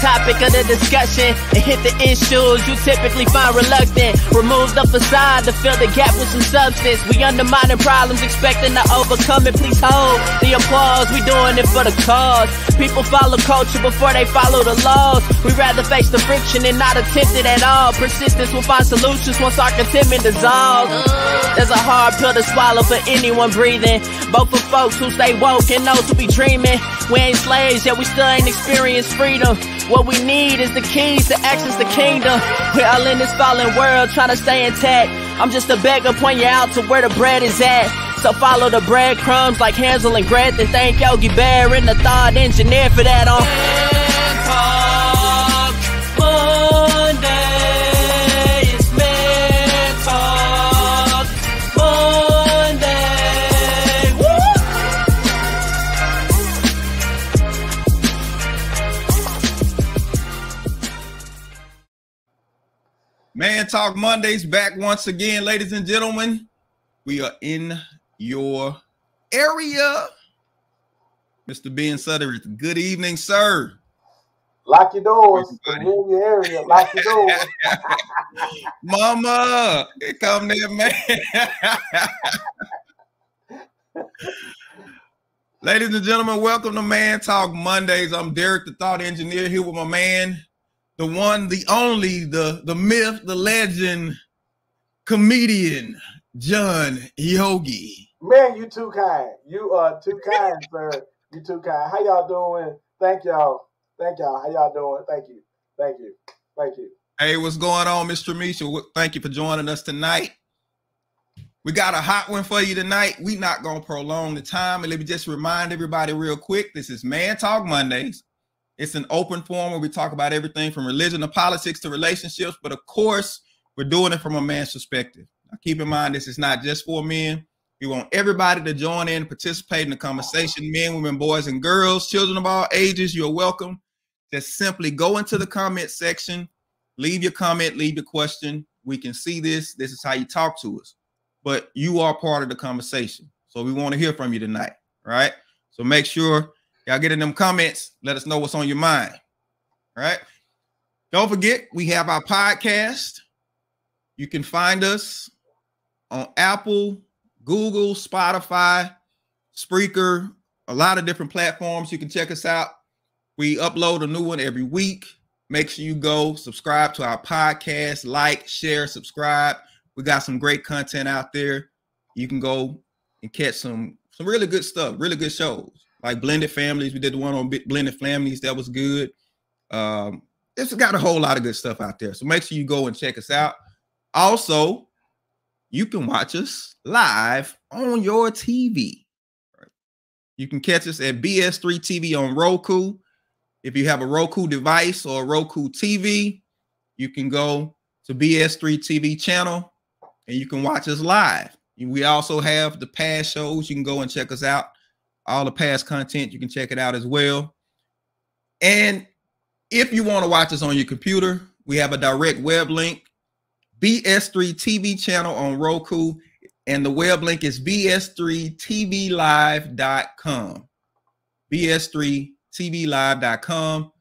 topic of the discussion and hit the issues you typically find reluctant. Remove the facade to fill the gap with some substance. We undermining problems, expecting to overcome it. Please hold the applause. We doing it for the cause. People follow culture before they follow the laws. We rather face the friction and not attempt it at all. Persistence will find solutions once our contentment dissolves. There's a hard pill to swallow for anyone breathing. Both for folks who stay woke and those who be dreaming. We ain't slaves, yet we still ain't experienced freedom. What we need is the keys to access the kingdom. We're all in this fallen world trying to stay intact. I'm just a beggar, point you out to where the bread is at. So follow the breadcrumbs like Hansel and Gretel. Thank Yogi Bear and the thought engineer for that on. Talk Mondays back once again, ladies and gentlemen. We are in your area. Mr. Ben Sutter, good evening, sir. Lock your doors. Move your area. Lock your doors. Mama, come there, man. Ladies and gentlemen, welcome to Man Talk Mondays. I'm Derek, the thought engineer, here with my man, the one, the only, the the myth, the legend, comedian, John Yogi. Man, you too kind. You are too kind, sir. You too kind. How y'all doing? Thank y'all. Thank y'all. How y'all doing? Thank you. Thank you. Thank you. Hey, what's going on, Mr. Misha? Thank you for joining us tonight. We got a hot one for you tonight. We not gonna prolong the time, and let me just remind everybody real quick. This is Man Talk Mondays. It's an open forum where we talk about everything from religion to politics to relationships, but of course, we're doing it from a man's perspective. Now, keep in mind, this is not just for men. We want everybody to join in, participate in the conversation. Men, women, boys, and girls, children of all ages, you're welcome. Just simply go into the comment section, leave your comment, leave your question. We can see this. This is how you talk to us. But you are part of the conversation. So we want to hear from you tonight. right? So make sure y'all get in them comments. Let us know what's on your mind. All right. Don't forget, we have our podcast. You can find us on Apple, Google, Spotify, Spreaker, a lot of different platforms. You can check us out. We upload a new one every week. Make sure you go subscribe to our podcast, like, share, subscribe. We got some great content out there. You can go and catch some some really good stuff, really good shows like Blended Families. We did the one on Blended Families that was good. Um, it's got a whole lot of good stuff out there. So make sure you go and check us out. Also, you can watch us live on your TV. You can catch us at BS3 TV on Roku. If you have a Roku device or a Roku TV, you can go to BS3 TV channel and you can watch us live. We also have the past shows. You can go and check us out. All the past content, you can check it out as well. And if you want to watch us on your computer, we have a direct web link, BS3 TV channel on Roku, and the web link is bs3tvlive.com. bs3tvlive.com.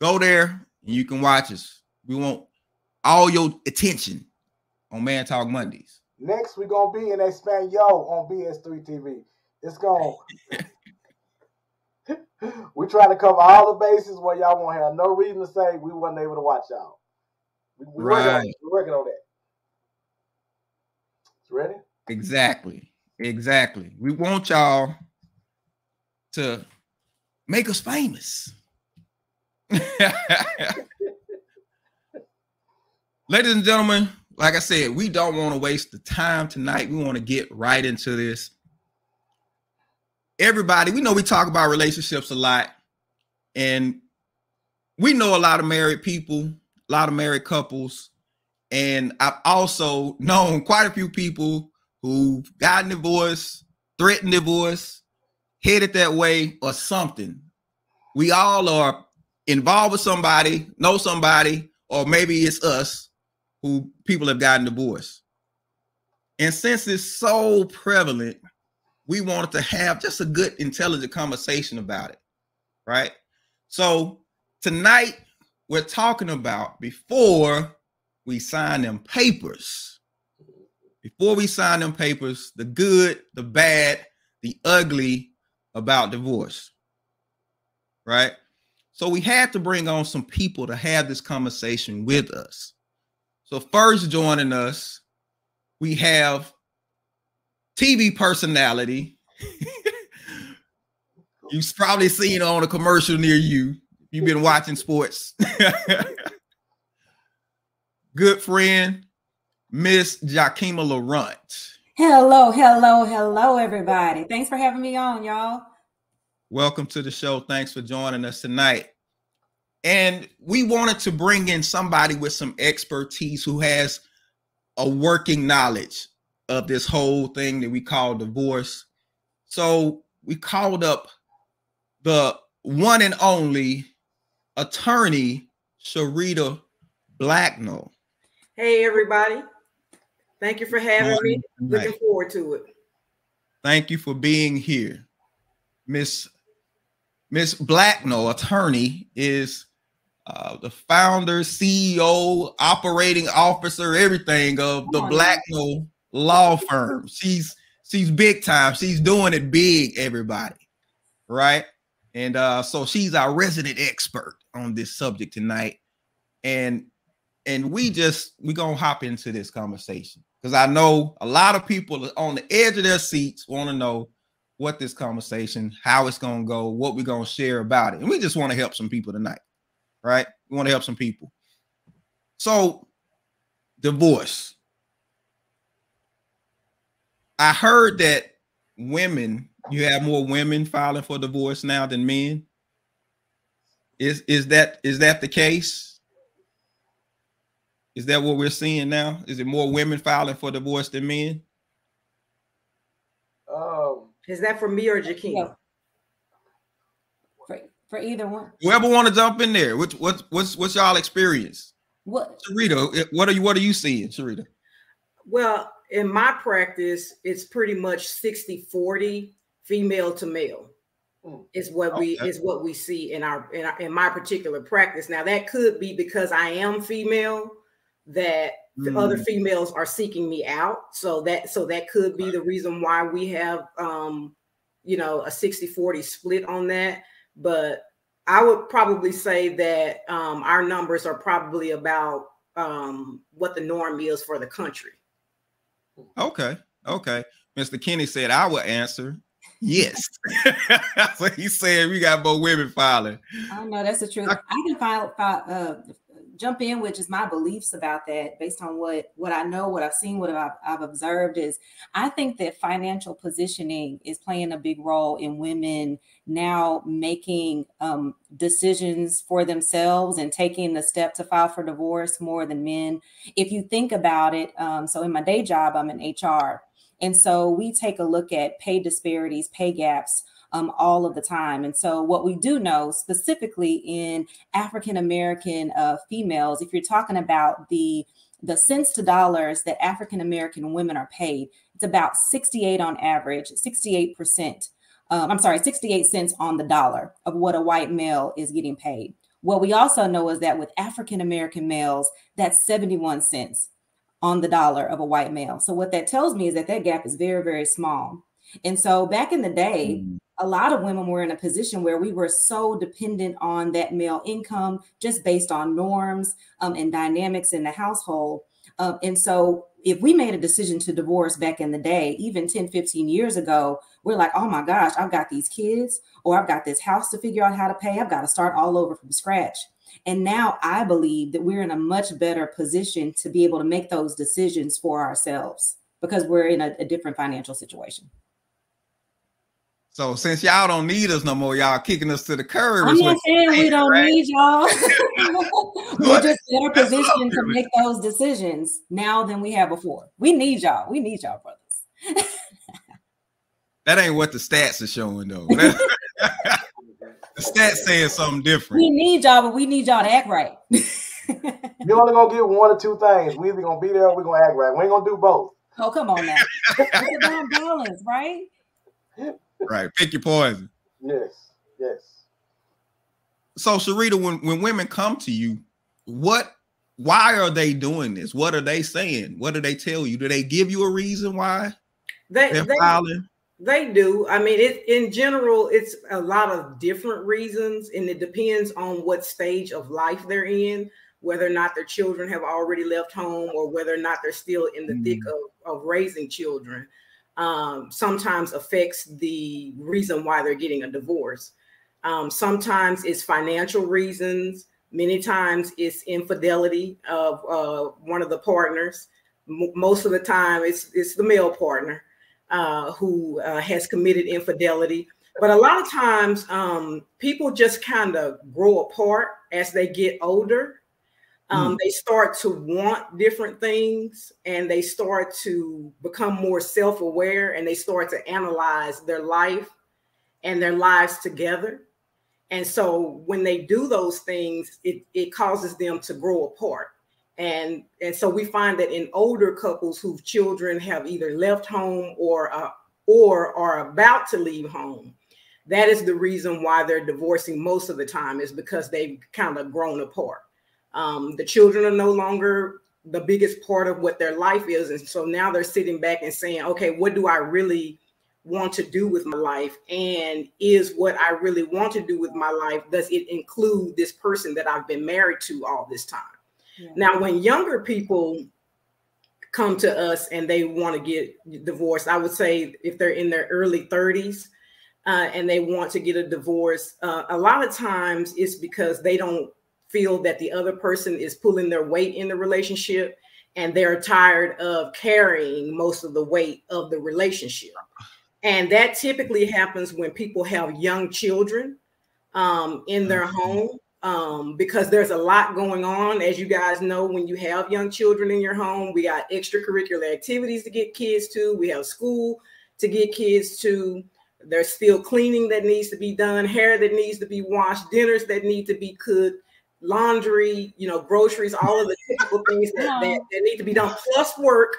Go there and you can watch us. We want all your attention on Man Talk Mondays. Next, we're gonna be in Espanol on BS3 TV. It's gonna we try to cover all the bases where y'all won't have no reason to say we wasn't able to watch y'all. We, we working on Right. it. We're working on that. Ready? Exactly. Exactly. We want y'all to make us famous. Ladies and gentlemen, like I said, we don't want to waste the time tonight. We want to get right into this. Everybody, we know we talk about relationships a lot, and we know a lot of married people, a lot of married couples, and I've also known quite a few people who've gotten divorced, threatened divorce, headed that way, or something. We all are involved with somebody, know somebody, or maybe it's us who people have gotten divorced. And since it's so prevalent, we wanted to have just a good, intelligent conversation about it, right? So tonight we're talking about before we sign them papers. Before we sign them papers, the good, the bad, the ugly about divorce. Right? So we had to bring on some people to have this conversation with us. So first joining us, we have TV personality. You've probably seen on a commercial near you. You've been watching sports. Good friend, Miss Jakima Laurent. Hello, hello, hello, everybody. Thanks for having me on, y'all. Welcome to the show. Thanks for joining us tonight. And we wanted to bring in somebody with some expertise who has a working knowledge of this whole thing that we call divorce. So we called up the one and only attorney, Sharita Blacknall. Hey, everybody. Thank you for having me. Looking forward to it. Thank you for being here. Miss Miss Blacknall, attorney, is uh, the founder, CEO, operating officer, everything of the Blacknall Law Firm. She's she's big time. She's doing it big, everybody. Right. And uh, so she's our resident expert on this subject tonight. And and we just we're gonna hop into this conversation because I know a lot of people on the edge of their seats want to know what this conversation, how it's gonna go, what we're gonna share about it. And we just want to help some people tonight right? We want to help some people. So, divorce. I heard that women, you have more women filing for divorce now than men. Is is that is that the case? Is that what we're seeing now? Is it more women filing for divorce than men? Um, is that for me or Jakeem? for for either one. Whoever want to jump in there, what's what's what's what's y'all experience? What Sharita, what are you what are you seeing, Sharita? Well, in my practice, it's pretty much 60 40 female to male hmm. is what we is what we see in our, in our in my particular practice. Now that could be because I am female that the mm. other females are seeking me out. So that so that could be the reason why we have um you know a 60 40 split on that but I would probably say that um, our numbers are probably about um, what the norm is for the country. Okay. Okay. Mr. Kenny said I would answer yes. so he said we got more women filing. I know that's the truth. I, I can file, file uh, jump in with just my beliefs about that based on what what I know, what I've seen, what I've, I've observed is I think that financial positioning is playing a big role in women now making um, decisions for themselves and taking the step to file for divorce more than men. If you think about it, um, so in my day job, I'm in HR. And so we take a look at pay disparities, pay gaps um, all of the time. And so, what we do know specifically in African American uh, females, if you're talking about the the cents to dollars that African American women are paid, it's about 68 on average, 68 percent. Um, I'm sorry, 68 cents on the dollar of what a white male is getting paid. What we also know is that with African American males, that's 71 cents on the dollar of a white male. So what that tells me is that that gap is very, very small. And so back in the day, mm a lot of women were in a position where we were so dependent on that male income just based on norms um, and dynamics in the household. Um, and so if we made a decision to divorce back in the day, even 10, 15 years ago, we're like, oh my gosh, I've got these kids, or I've got this house to figure out how to pay. I've got to start all over from scratch. And now I believe that we're in a much better position to be able to make those decisions for ourselves because we're in a, a different financial situation. So since y'all don't need us no more, y'all kicking us to the curb. I'm not saying we don't right? need y'all. We're just better positioned to make those decisions now than we have before. We need y'all. We need y'all, brothers. that ain't what the stats are showing though. the stats saying something different. We need y'all, but we need y'all to act right. You're only gonna get one or two things. We either gonna be there or we're gonna act right. We ain't gonna do both. Oh, come on now. it's about balance, right? Right. Pick your poison. Yes. Yes. so Sharita, when when women come to you, what why are they doing this? What are they saying? What do they tell you? Do they give you a reason why they, they're they, filing? They do. I mean, it in general, it's a lot of different reasons, and it depends on what stage of life they're in, whether or not their children have already left home or whether or not they're still in the mm. thick of, of raising children. Um, sometimes affects the reason why they're getting a divorce. Um, sometimes it's financial reasons. Many times it's infidelity of uh, one of the partners. M- most of the time, it's it's the male partner uh, who uh, has committed infidelity. But a lot of times, um, people just kind of grow apart as they get older. Um, mm. They start to want different things and they start to become more self aware and they start to analyze their life and their lives together. And so when they do those things, it, it causes them to grow apart. And, and so we find that in older couples whose children have either left home or uh, or are about to leave home, that is the reason why they're divorcing most of the time is because they've kind of grown apart. Um, the children are no longer the biggest part of what their life is, and so now they're sitting back and saying, "Okay, what do I really want to do with my life? And is what I really want to do with my life does it include this person that I've been married to all this time? Yeah. now when younger people come to us and they want to get divorced I would say if they're in their early 30s uh, and they want to get a divorce uh, a lot of times it's because they don't feel that the other person is pulling their weight in the relationship and they're tired of carrying most of the weight of the relationship and that typically happens when people have young children um, in their mm-hmm. home um, because there's a lot going on. As you guys know, when you have young children in your home, we got extracurricular activities to get kids to, we have school to get kids to. There's still cleaning that needs to be done, hair that needs to be washed, dinners that need to be cooked, laundry, you know, groceries, all of the typical things that, that, that need to be done, plus work,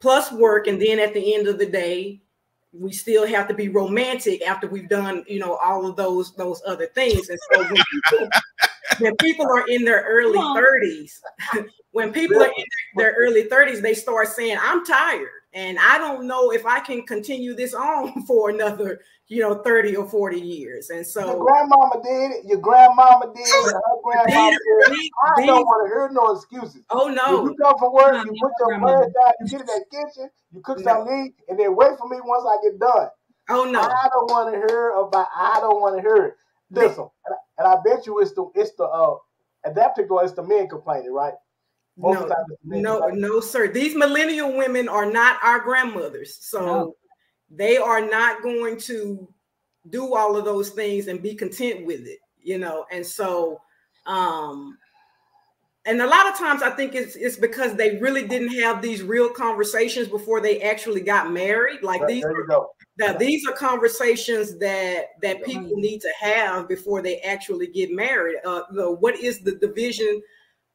plus work. And then at the end of the day, we still have to be romantic after we've done, you know, all of those those other things. And so when people, when people are in their early 30s, when people are in their early 30s, they start saying, I'm tired and I don't know if I can continue this on for another, you know, 30 or 40 years. And so your grandmama did it, your grandmama did it, her grandmama did it. I don't want to hear no excuses. Oh no. If you come from work, you put your bread down, you get in that kitchen, you cook no. something and then wait for me once I get done. Oh no. I don't want to hear about I don't want to hear it. Listen, and I, and I bet you it's the it's the uh at that particular it's the men complaining, right? Most no, no, no, sir. These millennial women are not our grandmothers. So no. They are not going to do all of those things and be content with it, you know. And so um and a lot of times I think it's it's because they really didn't have these real conversations before they actually got married. Like these are, that these are conversations that that people need to have before they actually get married. Uh, the, what is the division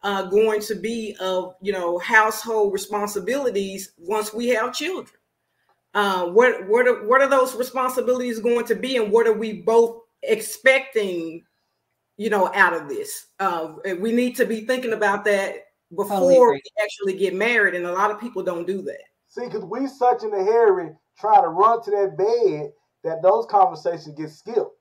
uh, going to be of you know household responsibilities once we have children. Uh, what what are, what are those responsibilities going to be, and what are we both expecting? You know, out of this, uh, we need to be thinking about that before totally we actually get married, and a lot of people don't do that. See, because we such in a hurry try to run to that bed that those conversations get skipped,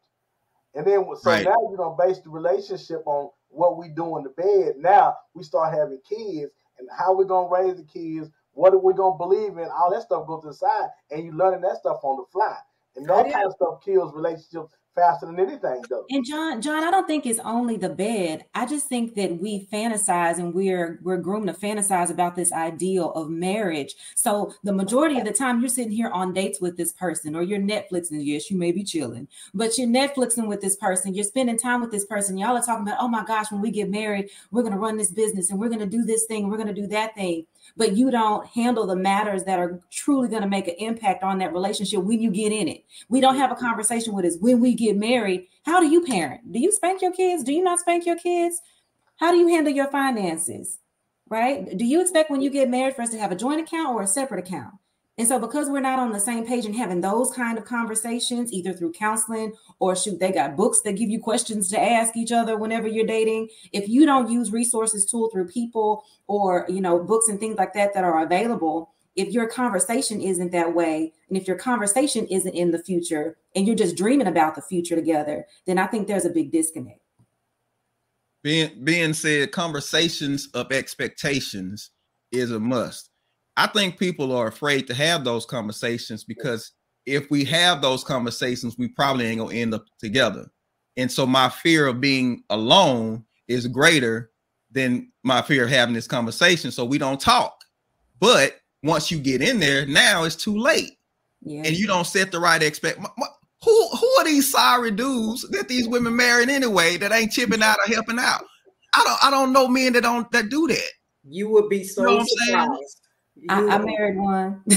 and then so right. now you know base the relationship on what we do in the bed. Now we start having kids and how we gonna raise the kids, what are we gonna believe in, all that stuff goes to the side, and you learning that stuff on the fly. And that kind of stuff kills relationships faster than anything does. And John, John, I don't think it's only the bed. I just think that we fantasize and we're we're groomed to fantasize about this ideal of marriage. So the majority of the time you're sitting here on dates with this person or you're Netflixing. Yes, you may be chilling, but you're Netflixing with this person. You're spending time with this person. Y'all are talking about, oh my gosh, when we get married, we're gonna run this business and we're gonna do this thing, we're gonna do that thing but you don't handle the matters that are truly going to make an impact on that relationship when you get in it. We don't have a conversation with us when we get married. How do you parent? Do you spank your kids? Do you not spank your kids? How do you handle your finances? Right? Do you expect when you get married for us to have a joint account or a separate account? And so, because we're not on the same page and having those kind of conversations, either through counseling or shoot, they got books that give you questions to ask each other whenever you're dating. If you don't use resources tool through people or you know books and things like that that are available, if your conversation isn't that way, and if your conversation isn't in the future, and you're just dreaming about the future together, then I think there's a big disconnect. Being being said, conversations of expectations is a must. I think people are afraid to have those conversations because if we have those conversations, we probably ain't gonna end up together. And so my fear of being alone is greater than my fear of having this conversation. So we don't talk. But once you get in there, now it's too late. Yeah. And you don't set the right expect. Who who are these sorry dudes that these women marrying anyway that ain't chipping out or helping out? I don't I don't know men that don't that do that. You would be so you know surprised. I, I married one.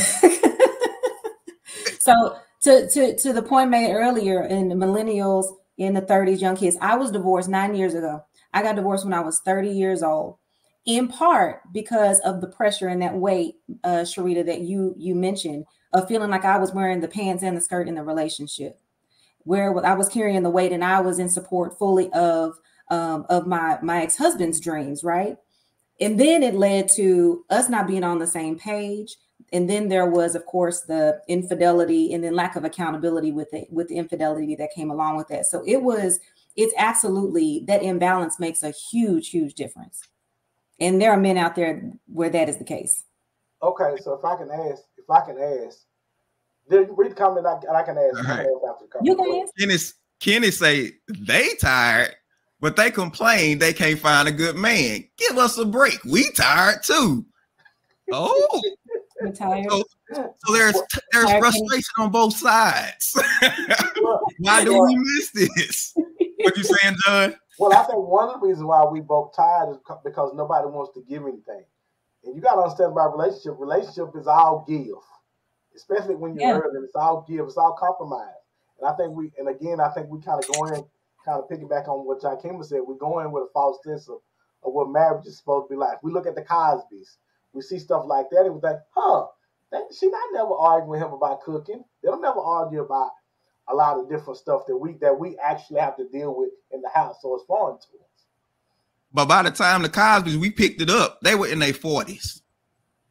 so to to to the point made earlier in the millennials in the 30s, young kids, I was divorced nine years ago. I got divorced when I was 30 years old, in part because of the pressure and that weight, uh, Sharita, that you you mentioned of feeling like I was wearing the pants and the skirt in the relationship, where I was carrying the weight and I was in support fully of um, of my my ex husband's dreams, right? And then it led to us not being on the same page. And then there was, of course, the infidelity and then lack of accountability with it, with the infidelity that came along with that. So it was, it's absolutely that imbalance makes a huge, huge difference. And there are men out there where that is the case. Okay, so if I can ask, if I can ask, did read the comment and I can ask, right. after the comment. You can ask. Kenny, Kenny say they tired but they complain they can't find a good man. Give us a break. We tired too. Oh, I'm tired. So, so there's there's frustration on both sides. why do we miss this? What you saying, John? Well, I think one of the reasons why we both tired is because nobody wants to give anything. And you got to understand about relationship. Relationship is all give, especially when you're yeah. early. It's all give. It's all compromise. And I think we, and again, I think we kind of go in kind of piggyback on what John Kimber said, we're going with a false sense of, of what marriage is supposed to be like. We look at the Cosbys, we see stuff like that, and we think, huh, she not never arguing with him about cooking. They don't never argue about a lot of different stuff that we that we actually have to deal with in the house. So it's foreign to us. But by the time the Cosbys, we picked it up, they were in their forties.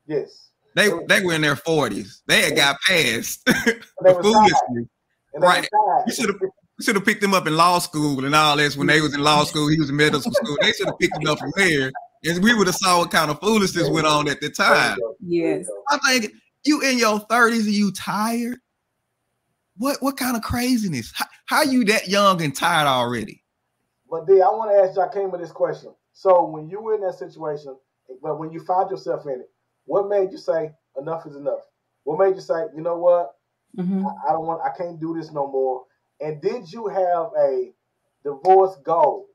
Yes. They they were in their forties. They had got past the foolishness. Right. You should have should have picked him up in law school and all this. When they was in law school, he was in medical school. They should have picked him up from there, and we would have saw what kind of foolishness went on at the time. Yes, I think you in your thirties and you tired. What what kind of craziness? How, how you that young and tired already? But D, I want to ask y'all came with this question. So when you were in that situation, but when you found yourself in it, what made you say enough is enough? What made you say, you know what? Mm-hmm. I, I don't want, I can't do this no more. And did you have a divorce goal?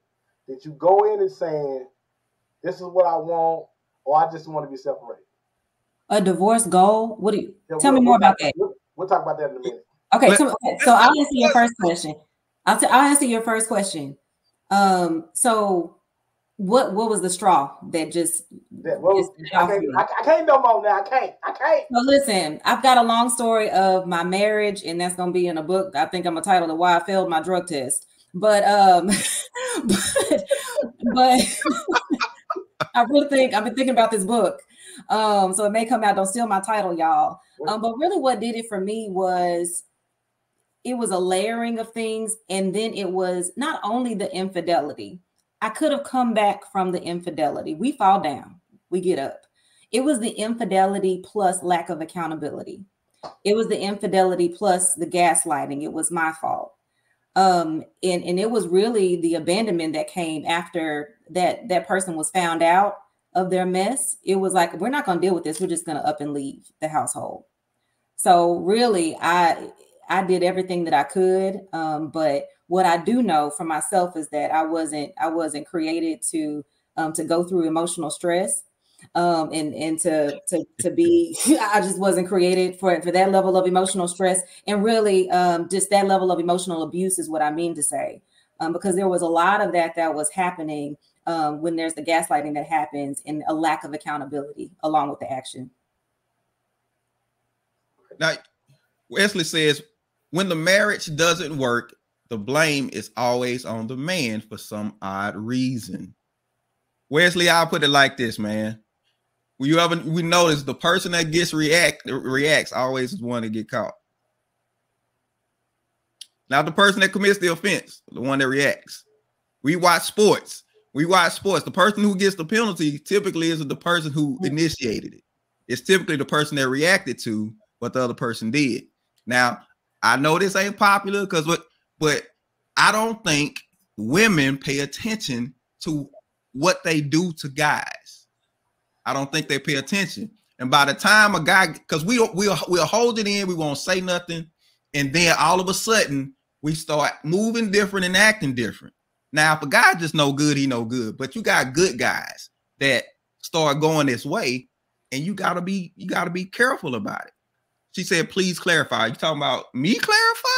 Did you go in and saying, "This is what I want," or "I just want to be separated"? A divorce goal? What do you yeah, tell we'll, me more we'll about that? We'll, we'll, talk about that in a minute. Okay, so, okay, so I'll answer your first question. I'll, t- I'll answer your first question. Um, so what what was the straw that just, well, just I, can't, I, I, can't no more now. I can't. I can't. So listen, I've got a long story of my marriage, and that's gonna be in a book. I think I'm gonna title it "Why I Failed My Drug Test." But um, but, but I really think I've been thinking about this book. Um, so it may come out. Don't steal my title, y'all. Um, but really, what did it for me was it was a layering of things, and then it was not only the infidelity I could have come back from the infidelity. We fall down, we get up. It was the infidelity plus lack of accountability. It was the infidelity plus the gaslighting. It was my fault. Um, and, and it was really the abandonment that came after that that person was found out of their mess. It was like, we're not gonna deal with this, we're just gonna up and leave the household. So really, I I did everything that I could. Um, but what I do know for myself is that I wasn't I wasn't created to um, to go through emotional stress um, and and to to to be I just wasn't created for for that level of emotional stress and really um, just that level of emotional abuse is what I mean to say um, because there was a lot of that that was happening um, when there's the gaslighting that happens and a lack of accountability along with the action. Now, Wesley says when the marriage doesn't work, the blame is always on the man for some odd reason. Wesley, I'll put it like this, man. You ever we notice the person that gets react reacts always is one to get caught. Not the person that commits the offense, the one that reacts. We watch sports. We watch sports. The person who gets the penalty typically isn't the person who mm-hmm. initiated it. It's typically the person that reacted to what the other person did. Now, I know this ain't popular because what, but I don't think women pay attention to what they do to guys. I don't think they pay attention. And by the time a guy, because we we'll we'll hold it in, we won't say nothing, and then all of a sudden we start moving different and acting different. Now, if a guy just no good, he no good. But you got good guys that start going this way, and you gotta be you gotta be careful about it. She said, please clarify. You talking about me clarify?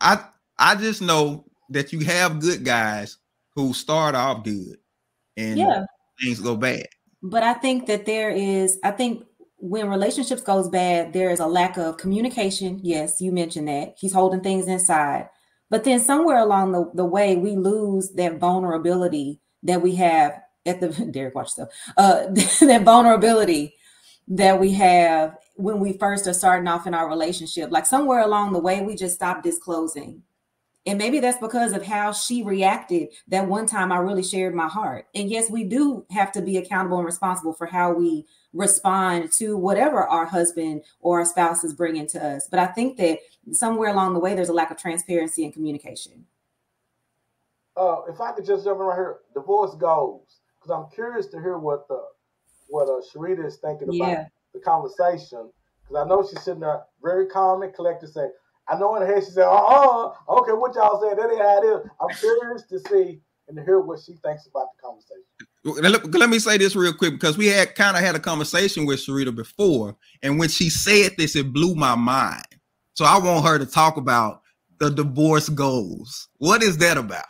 I I just know that you have good guys who start off good and yeah. things go bad. But I think that there is, I think when relationships goes bad, there is a lack of communication. Yes, you mentioned that. He's holding things inside. But then somewhere along the, the way, we lose that vulnerability that we have at the Derek watch stuff. Uh that vulnerability that we have when we first are starting off in our relationship. Like somewhere along the way, we just stop disclosing. And maybe that's because of how she reacted that one time I really shared my heart. And yes, we do have to be accountable and responsible for how we respond to whatever our husband or our spouse is bringing to us. But I think that somewhere along the way, there's a lack of transparency and communication. Uh, if I could just jump in right here, divorce goals, because I'm curious to hear what the what uh, Sharita is thinking yeah. about the conversation. Because I know she's sitting there very calm and collected, saying, I know in her head she said, "Oh, okay, what y'all saying? That ain't how it is." I'm curious to see and to hear what she thinks about the conversation. Let, let me say this real quick because we had kind of had a conversation with Sharita before, and when she said this, it blew my mind. So I want her to talk about the divorce goals. What is that about?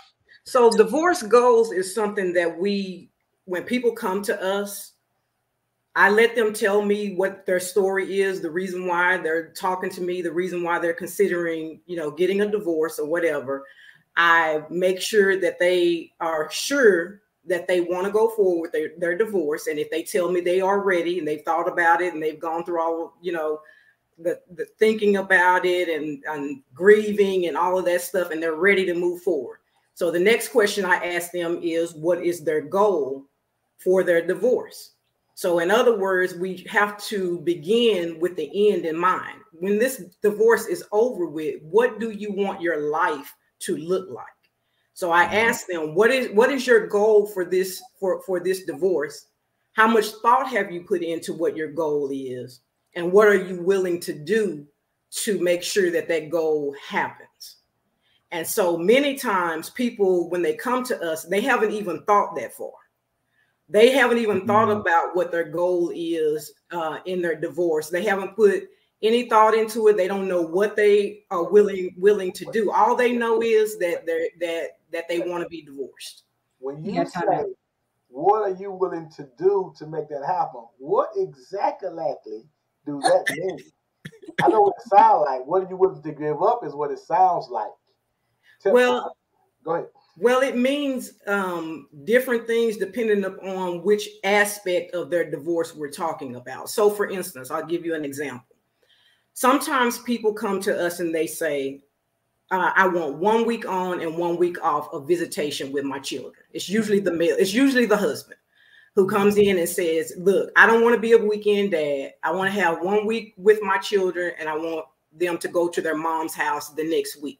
So divorce goals is something that we, when people come to us, I let them tell me what their story is, the reason why they're talking to me, the reason why they're considering, you know, getting a divorce or whatever. I make sure that they are sure that they want to go forward with their, their divorce. And if they tell me they are ready and they've thought about it and they've gone through all, you know, the, the thinking about it and, and grieving and all of that stuff, and they're ready to move forward. So the next question I ask them is, what is their goal for their divorce? So, in other words, we have to begin with the end in mind. When this divorce is over with, what do you want your life to look like? So I mm-hmm. asked them, what is what is your goal for this for, for this divorce? How much thought have you put into what your goal is? And what are you willing to do to make sure that that goal happens? And so many times people, when they come to us, they haven't even thought that far they haven't even thought mm-hmm. about what their goal is uh, in their divorce. They haven't put any thought into it. They don't know what they are willing willing to do. All they know is that they that that they want to be divorced. When you say, "What are you willing to do to make that happen?" What exactly do that mean? I know what it sounds like. What are you willing to give up? Is what it sounds like. Tell well, me. go ahead. Well, it means um, different things depending upon which aspect of their divorce we're talking about. So, for instance, I'll give you an example. Sometimes people come to us and they say, uh, I want one week on and one week off of visitation with my children. It's usually the male, it's usually the husband who comes in and says, Look, I don't want to be a weekend dad. I want to have one week with my children and I want them to go to their mom's house the next week.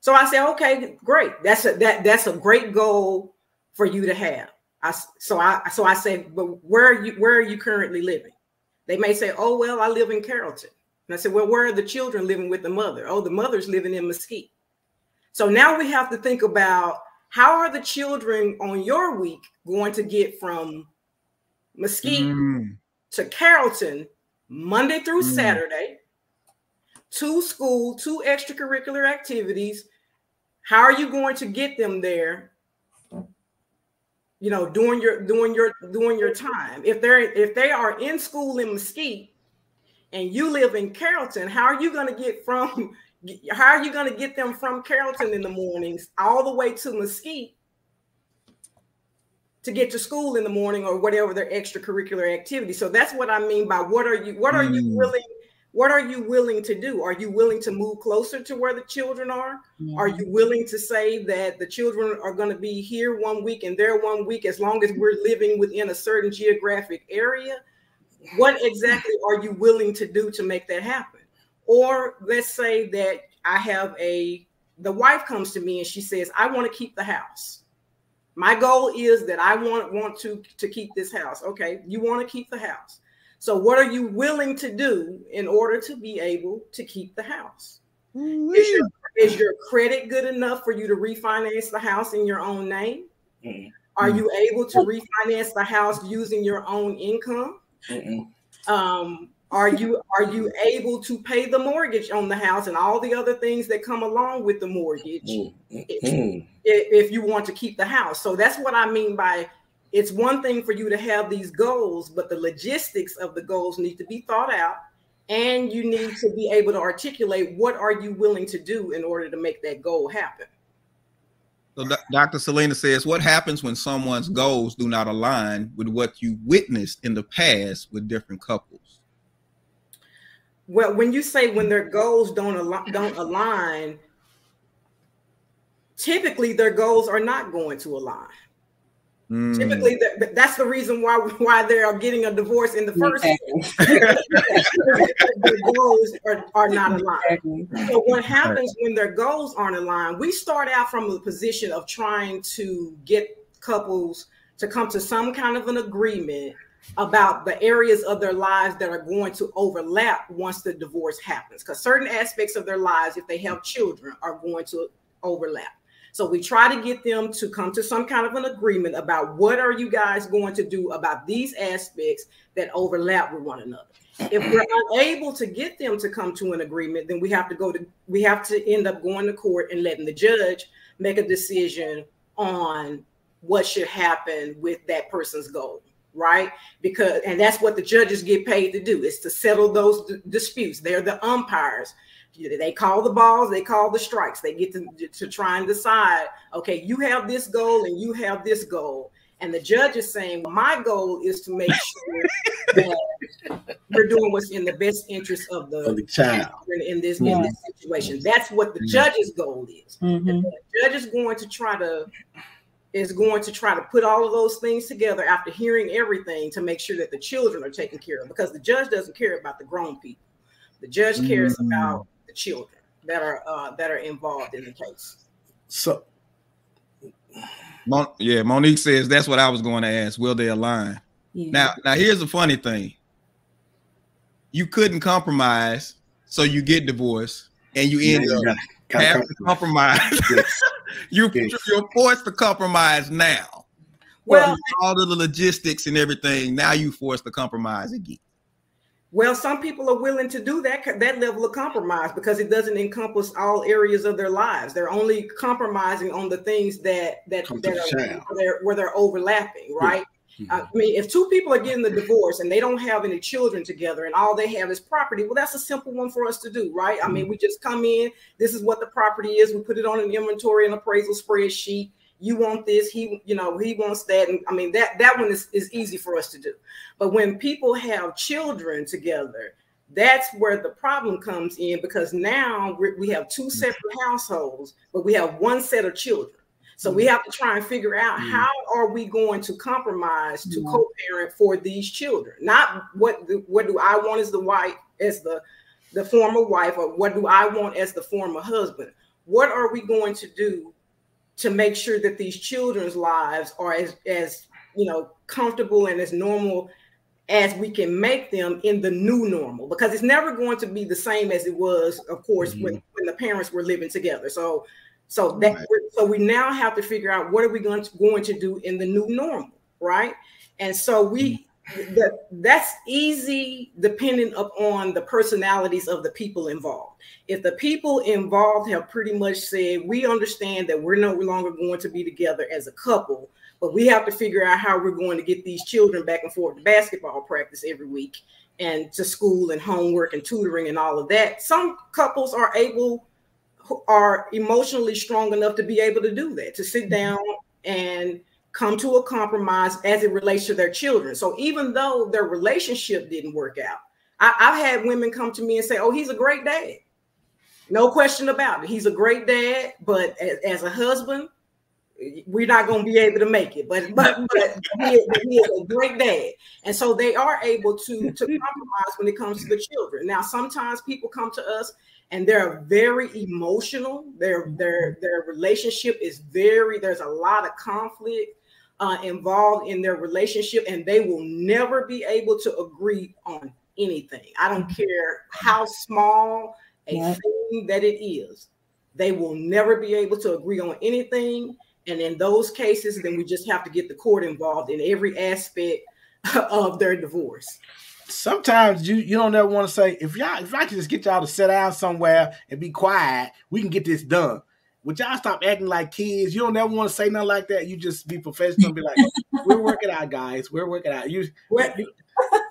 So I said, okay, great. That's a that that's a great goal for you to have. I so I so I said, but where are you where are you currently living? They may say, oh well, I live in Carrollton. And I said, well, where are the children living with the mother? Oh, the mother's living in Mesquite. So now we have to think about how are the children on your week going to get from Mesquite mm. to Carrollton Monday through mm. Saturday, to school, to extracurricular activities, how are you going to get them there? You know, during your during your during your time. If they're if they are in school in Mesquite and you live in Carrollton, how are you going to get from how are you going to get them from Carrollton in the mornings all the way to Mesquite to get to school in the morning or whatever their extracurricular activity? So that's what I mean by what are you what are mm. you willing what are you willing to do? Are you willing to move closer to where the children are? Mm-hmm. Are you willing to say that the children are going to be here one week and there one week as long as we're living within a certain geographic area? What exactly are you willing to do to make that happen? Or let's say that I have a the wife comes to me and she says, "I want to keep the house." My goal is that I want want to to keep this house. Okay, you want to keep the house. So, what are you willing to do in order to be able to keep the house? Is your, is your, credit good enough for you to refinance the house in your own name? Mm-hmm. Are you able to refinance the house using your own income? Um, are you are you able to pay the mortgage on the house and all the other things that come along with the mortgage if, if you want to keep the house? So that's what I mean by it's one thing for you to have these goals, but the logistics of the goals need to be thought out. And you need to be able to articulate what are you willing to do in order to make that goal happen. So Dr. Selena says, what happens when someone's goals do not align with what you witnessed in the past with different couples? Well, when you say when their goals don't al- don't align, typically their goals are not going to align. Mm. Typically, the, that's the reason why why they are getting a divorce in the first place. the goals are, are not aligned. So what happens when their goals aren't aligned? We start out from the position of trying to get couples to come to some kind of an agreement about the areas of their lives that are going to overlap once the divorce happens. Because certain aspects of their lives, if they have children, are going to overlap. So we try to get them to come to some kind of an agreement about what are you guys going to do about these aspects that overlap with one another. If we're unable to get them to come to an agreement, then we have to go to we have to end up going to court and letting the judge make a decision on what should happen with that person's goal right because and that's what the judges get paid to do is to settle those disputes they're the umpires they call the balls, they call the strikes. They get to, to try and decide, okay, you have this goal and you have this goal. And the judge is saying, well, my goal is to make sure that we're doing what's in the best interest of the, of the child in this, yeah. in this situation. That's what the judge's goal is. Mm-hmm. The judge is going to try to is going to try to put all of those things together after hearing everything to make sure that the children are taken care of because the judge doesn't care about the grown people. The judge cares mm-hmm. about children that are uh, that are involved in the case. So, Mon- yeah, Monique says that's what I was going to ask. Will they align? Yeah. Now, now here's the funny thing. You couldn't compromise, so you get divorced, and you end yeah, up having to compromise. Yes. you yes. you're forced to compromise now. Well, all of the logistics and everything. Now you forced to compromise again. Well, some people are willing to do that that level of compromise because it doesn't encompass all areas of their lives. They're only compromising on the things that that, that are, where, they're, where they're overlapping, right? Yeah. Mm-hmm. I mean, if two people are getting the divorce and they don't have any children together and all they have is property, well, that's a simple one for us to do, right? I mean, mm-hmm. we just come in, this is what the property is, we put it on an inventory and appraisal spreadsheet you want this he you know he wants that and i mean that that one is, is easy for us to do but when people have children together that's where the problem comes in because now we have two mm. separate households but we have one set of children so we mm. have to try and figure out mm. how are we going to compromise to co-parent for these children not what what do i want as the wife as the the former wife or what do i want as the former husband what are we going to do to make sure that these children's lives are as as you know comfortable and as normal as we can make them in the new normal because it's never going to be the same as it was of course mm-hmm. when, when the parents were living together so so that right. so we now have to figure out what are we going to going to do in the new normal right and so we that that's easy depending upon the personalities of the people involved. If the people involved have pretty much said, we understand that we're no longer going to be together as a couple, but we have to figure out how we're going to get these children back and forth to basketball practice every week. and to school and homework and tutoring and all of that. Some couples are able are emotionally strong enough to be able to do that, to sit mm-hmm. down and come to a compromise as it relates to their children. So even though their relationship didn't work out, I, have had women come to me and say, "Oh, he's a great dad." No question about it. He's a great dad, but as, as a husband, we're not going to be able to make it. But but, but he, is, he, is, a great dad, and so they are able to to compromise when it comes to the children. Now, sometimes people come to us and they're very emotional. Their their their relationship is very. There's a lot of conflict uh, involved in their relationship, and they will never be able to agree on anything. I don't care how small a thing that it is. They will never be able to agree on anything and in those cases, then we just have to get the court involved in every aspect of their divorce. Sometimes you you don't ever want to say if y'all if I can just get y'all to sit down somewhere and be quiet, we can get this done. Would y'all stop acting like kids? You don't ever want to say nothing like that. You just be professional and be like, "We're working out, guys. We're working out." You, you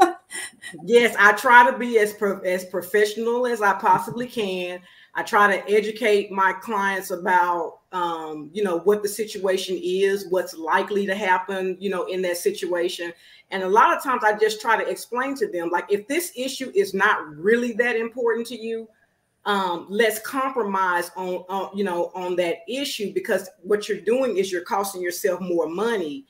yes, I try to be as pro- as professional as I possibly can. I try to educate my clients about, um, you know, what the situation is, what's likely to happen, you know, in that situation. And a lot of times I just try to explain to them, like, if this issue is not really that important to you, um, let's compromise on, on, you know, on that issue because what you're doing is you're costing yourself more money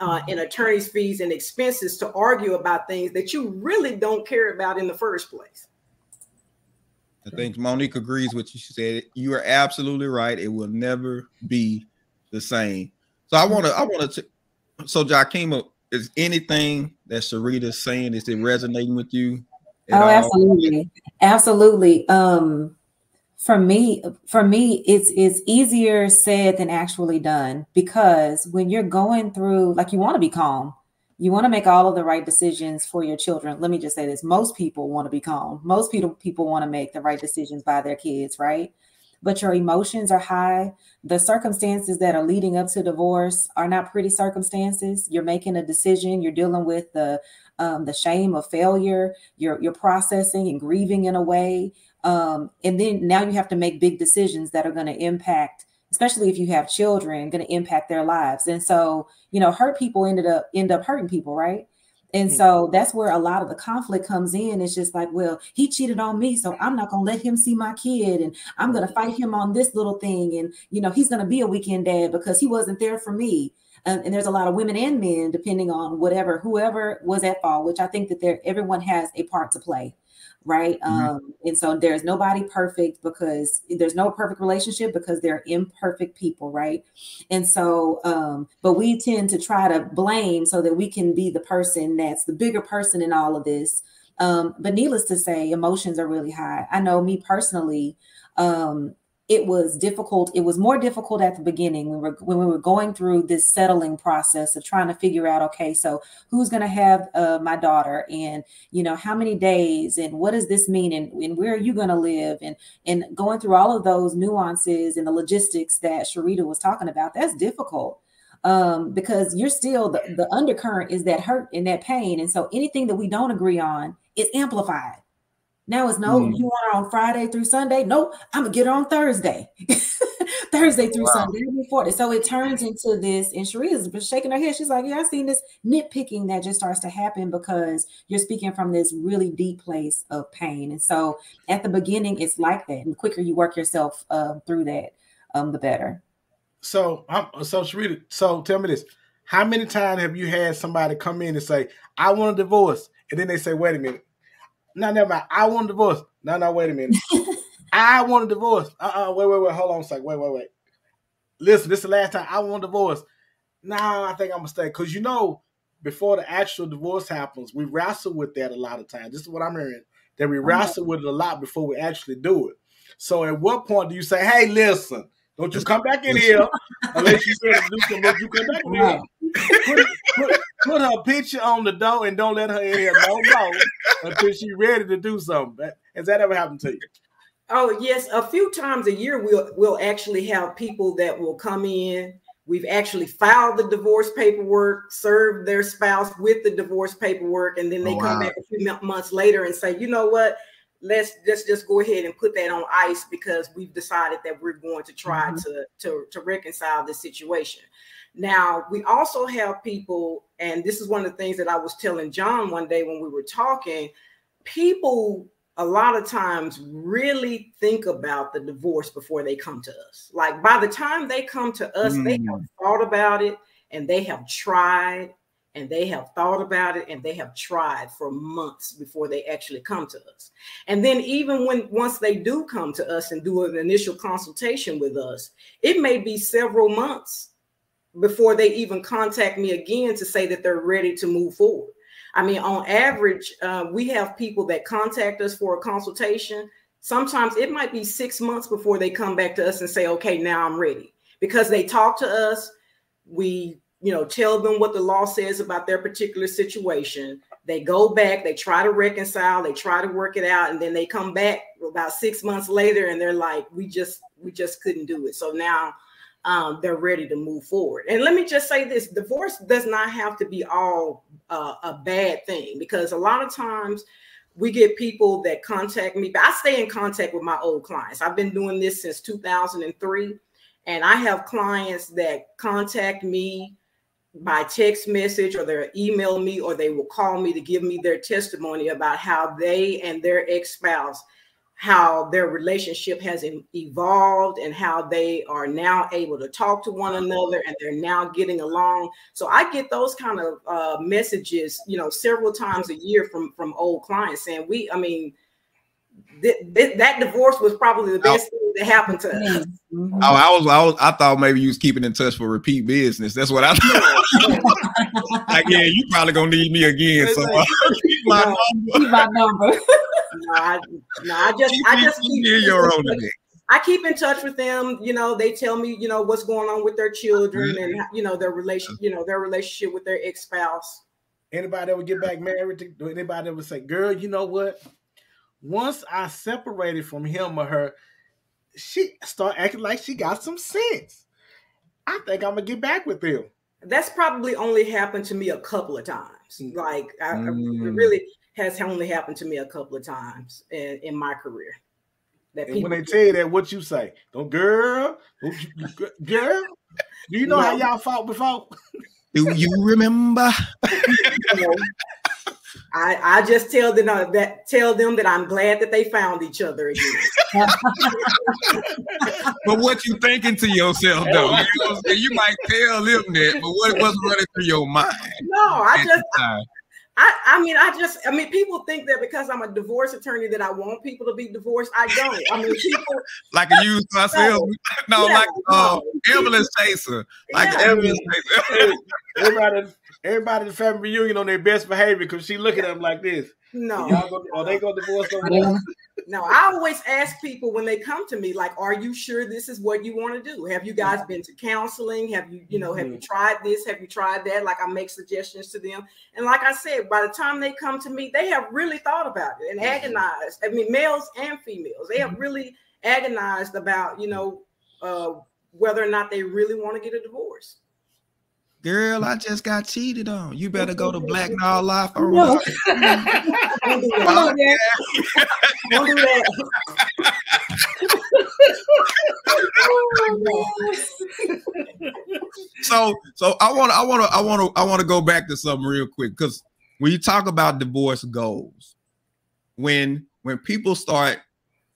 uh, in attorney's fees and expenses to argue about things that you really don't care about in the first place. I think Monique agrees with you. She said you are absolutely right. It will never be the same. So I want to, I want to. So Jakima, is anything that Sharita's saying is it resonating with you? Oh, all? absolutely, absolutely. Um, for me, for me, it's it's easier said than actually done because when you're going through, like, you want to be calm you want to make all of the right decisions for your children. Let me just say this most people want to be calm. Most people people want to make the right decisions by their kids, right? But your emotions are high. The circumstances that are leading up to divorce are not pretty circumstances. You're making a decision, you're dealing with the um, the shame of failure, you're you're processing and grieving in a way. Um, and then now you have to make big decisions that are going to impact especially if you have children, going to impact their lives. And so, you know, hurt people ended up end up hurting people, right? And mm-hmm. so that's where a lot of the conflict comes in. It's just like, well, he cheated on me, so I'm not gonna let him see my kid, and I'm gonna fight him on this little thing, and you know, he's gonna be a weekend dad because he wasn't there for me. And, and there's a lot of women and men, depending on whatever, whoever was at fault, which I think that there everyone has a part to play right? Mm-hmm. Um, and so there's nobody perfect because there's no perfect relationship because they're imperfect people, right? And so, um, but we tend to try to blame so that we can be the person that's the bigger person in all of this. Um, but needless to say, emotions are really high. I know me personally, um, it was difficult. It was more difficult at the beginning when we were when we were going through this settling process of trying to figure out, okay, so who's going to have uh, my daughter, and you know how many days, and what does this mean, and, and where are you going to live, and and going through all of those nuances and the logistics that Sharita was talking about. That's difficult um, because you're still the, the undercurrent is that hurt and that pain, and so anything that we don't agree on is amplified. Now it's no, mm. you want her on Friday through Sunday? Nope, I'm gonna get her on Thursday. Thursday through wow. Sunday before So it turns into this, and Sharita's shaking her head. She's like, Yeah, I've seen this nitpicking that just starts to happen because you're speaking from this really deep place of pain. And so at the beginning, it's like that. And the quicker you work yourself uh, through that, um, the better. So I'm so Sharita, so tell me this. How many times have you had somebody come in and say, I want a divorce? And then they say, wait a minute, no, never mind. I want a divorce. No, no, wait a minute. I want a divorce. Uh-uh, wait, wait, wait. Hold on a second. Wait, wait, wait. Listen, this is the last time I want a divorce. Nah, I think I'm gonna stay. Cause you know, before the actual divorce happens, we wrestle with that a lot of times. This is what I'm hearing. That we wrestle with it a lot before we actually do it. So at what point do you say, hey, listen, don't you come back in here unless you say do something, you come back in here. Put, put, put her picture on the door and don't let her in here no more until she's ready to do something. Has that ever happened to you? Oh yes, a few times a year we'll we'll actually have people that will come in We've actually filed the divorce paperwork, served their spouse with the divorce paperwork, and then they oh, come wow. back a few months later and say, you know what? Let's let's just go ahead and put that on ice because we've decided that we're going to try mm-hmm. to, to to reconcile this situation. Now, we also have people, and this is one of the things that I was telling John one day when we were talking. People a lot of times really think about the divorce before they come to us. Like by the time they come to us, mm. they have mm. thought about it and they have tried and they have thought about it and they have tried for months before they actually come to us. And then even when once they do come to us and do an initial consultation with us, it may be several months before they even contact me again to say that they're ready to move forward. I mean, on average, uh, we have people that contact us for a consultation. Sometimes it might be six months before they come back to us and say, okay, now I'm ready. Because they talk to us, we, you know, tell them what the law says about their particular situation. They go back, they try to reconcile, they try to work it out, and then they come back about six months later and they're like, we just, we just couldn't do it. So now um, they're ready to move forward. And let me just say this divorce does not have to be all uh, a bad thing because a lot of times we get people that contact me. But I stay in contact with my old clients. I've been doing this since 2003. And I have clients that contact me by text message or they email me or they will call me to give me their testimony about how they and their ex-spouse how their relationship has evolved and how they are now able to talk to one another and they're now getting along so i get those kind of uh, messages you know several times a year from from old clients saying we i mean th- th- that divorce was probably the best thing that happened to us mm-hmm. oh, I was, I was, I thought maybe you was keeping in touch for repeat business. That's what I thought. like, yeah, you probably gonna need me again. So keep my number. Keep my number no, I, no, I just, I just keep your own. I keep in touch with them. You know, they tell me, you know, what's going on with their children mm-hmm. and you know their relation, you know, their relationship with their ex spouse. Anybody that would get back married to anybody that would say, "Girl, you know what? Once I separated from him or her, she start acting like she got some sense. I think I'm gonna get back with them." That's probably only happened to me a couple of times. Mm. Like I, mm. I really has only happened to me a couple of times in, in my career. That and when they tell you that, what you say? Don't girl, girl. Do you know no. how y'all fought before? Do you remember? I, I just tell them uh, that tell them that I'm glad that they found each other again. but what you thinking to yourself though? You, you might tell them that, but what was running through your mind? No, I just I, I mean, I just, I mean, people think that because I'm a divorce attorney that I want people to be divorced. I don't. I mean, people like a used myself. No, no, yeah, like uh, no. ambulance chaser, like yeah. ambulance chaser. everybody, everybody in the family reunion on their best behavior because she look at them like this. No, go, are they gonna divorce someone? No, I always ask people when they come to me, like, are you sure this is what you want to do? Have you guys been to counseling? Have you, you know, have you mm-hmm. tried this? Have you tried that? Like I make suggestions to them. And like I said, by the time they come to me, they have really thought about it and mm-hmm. agonized. I mean, males and females, they have mm-hmm. really agonized about, you know, uh, whether or not they really want to get a divorce. Girl, I just got cheated on. You better go to Black Now Life or no. Don't do that. Don't do that. so so I want to, I want to I want to I want to go back to something real quick because when you talk about divorce goals, when when people start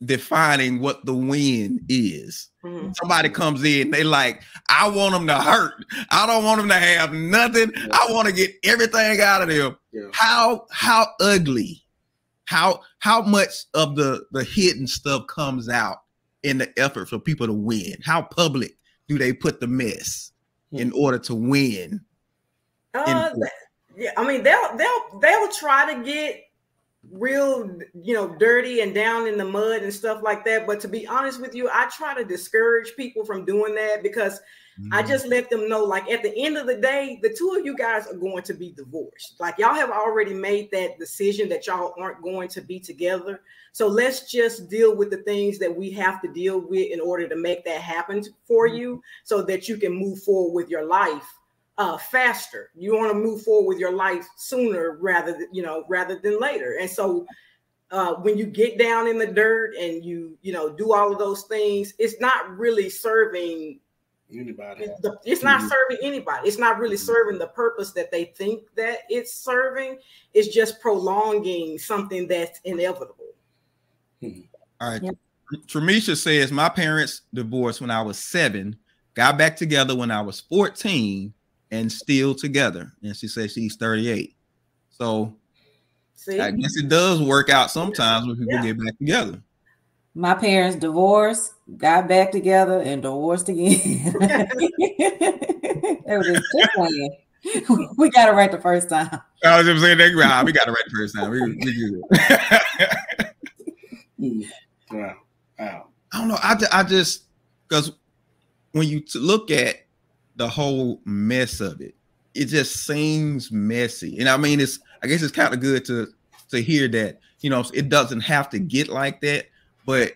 defining what the win is. Mm-hmm. Somebody comes in, they like, I want them to hurt. I don't want them to have nothing. Yeah. I want to get everything out of them. Yeah. How how ugly, how how much of the the hidden stuff comes out in the effort for people to win? How public do they put the mess mm-hmm. in order to win? Uh, yeah, I mean they'll they'll they'll try to get real you know dirty and down in the mud and stuff like that but to be honest with you i try to discourage people from doing that because mm-hmm. i just let them know like at the end of the day the two of you guys are going to be divorced like y'all have already made that decision that y'all aren't going to be together so let's just deal with the things that we have to deal with in order to make that happen for mm-hmm. you so that you can move forward with your life uh, faster. You want to move forward with your life sooner rather than you know rather than later. And so uh, when you get down in the dirt and you you know do all of those things, it's not really serving anybody. It's not mm-hmm. serving anybody. It's not really serving the purpose that they think that it's serving. It's just prolonging something that's inevitable. Hmm. All right. Yep. Tramisha says my parents divorced when I was seven, got back together when I was 14, and still together. And she says she's 38. So See? I guess it does work out sometimes when people yeah. get back together. My parents divorced, got back together, and divorced again. it was just playing. We got it right the first time. I was just saying that wow, we got it right the first time. We, we good. wow. Wow. I don't know. I, I just because when you look at the whole mess of it. It just seems messy. And I mean, it's I guess it's kind of good to to hear that, you know, it doesn't have to get like that, but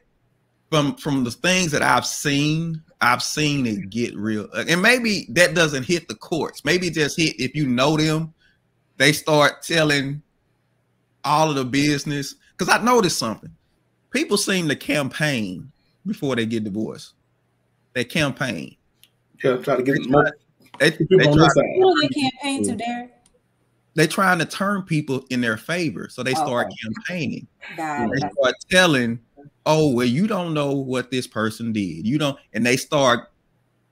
from from the things that I've seen, I've seen it get real. Uh, and maybe that doesn't hit the courts. Maybe just hit if you know them, they start telling all of the business. Because I noticed something. People seem to campaign before they get divorced. They campaign. Yeah, try to get they more they, people they on try, this side. Who they campaign to, Derek? They're trying to turn people in their favor, so they start campaigning. Got they start telling, "Oh, well, you don't know what this person did. You don't," and they start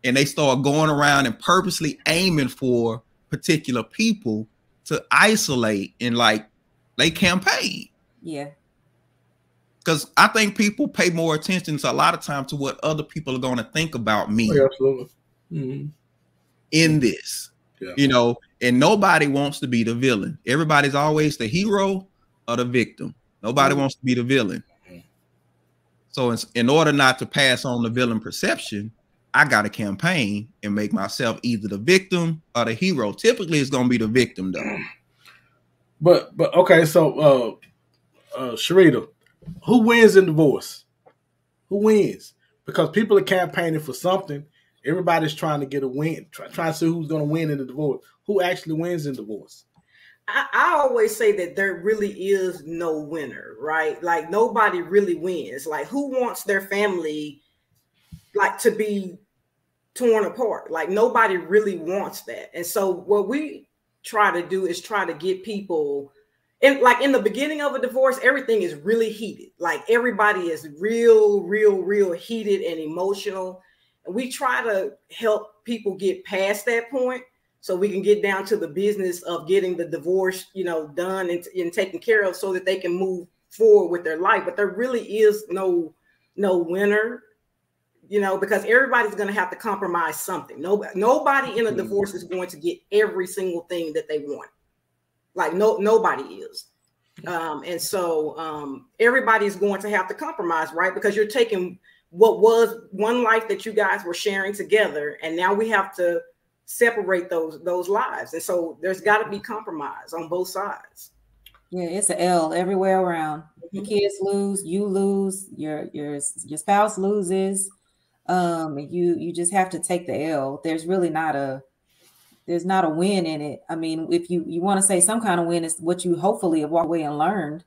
and they start going around and purposely aiming for particular people to isolate and like they campaign. Yeah. Because I think people pay more attention to a lot of time to what other people are going to think about me. Oh, absolutely mm-hmm. in this. Yeah. You know, and nobody wants to be the villain. Everybody's always the hero or the victim. Nobody mm-hmm. wants to be the villain. So, in, in order not to pass on the villain perception, I got to campaign and make myself either the victim or the hero. Typically, it's going to be the victim, though. But, but okay, so uh, uh, Sharita, who wins in divorce? Who wins? Because people are campaigning for something, Everybody's trying to get a win, try, trying to see who's going to win in the divorce. Who actually wins in divorce? I, I, always say that there really is no winner, right? Like nobody really wins. Like who wants their family like to be torn apart? Like nobody really wants that. And so what we try to do is try to get people and like in the beginning of a divorce, everything is really heated. Like everybody is real, real, real heated and emotional. We try to help people get past that point so we can get down to the business of getting the divorce, you know, done and, and taken care of so that they can move forward with their life. But there really is no no winner, you know, because everybody's going to have to compromise something. Nobody nobody in a mm-hmm. divorce is going to get every single thing that they want. Like no nobody is. Um, and so um, everybody's going to have to compromise, right? Because you're taking what was one life that you guys were sharing together and now we have to separate those those lives. And so there's got to be compromise on both sides. Yeah it's an l everywhere around. Mm-hmm. your kids lose you lose your your your spouse loses. Um you you just have to take the l. There's really not a there's not a win in it. I mean if you you want to say some kind of win is what you hopefully have walked away and learned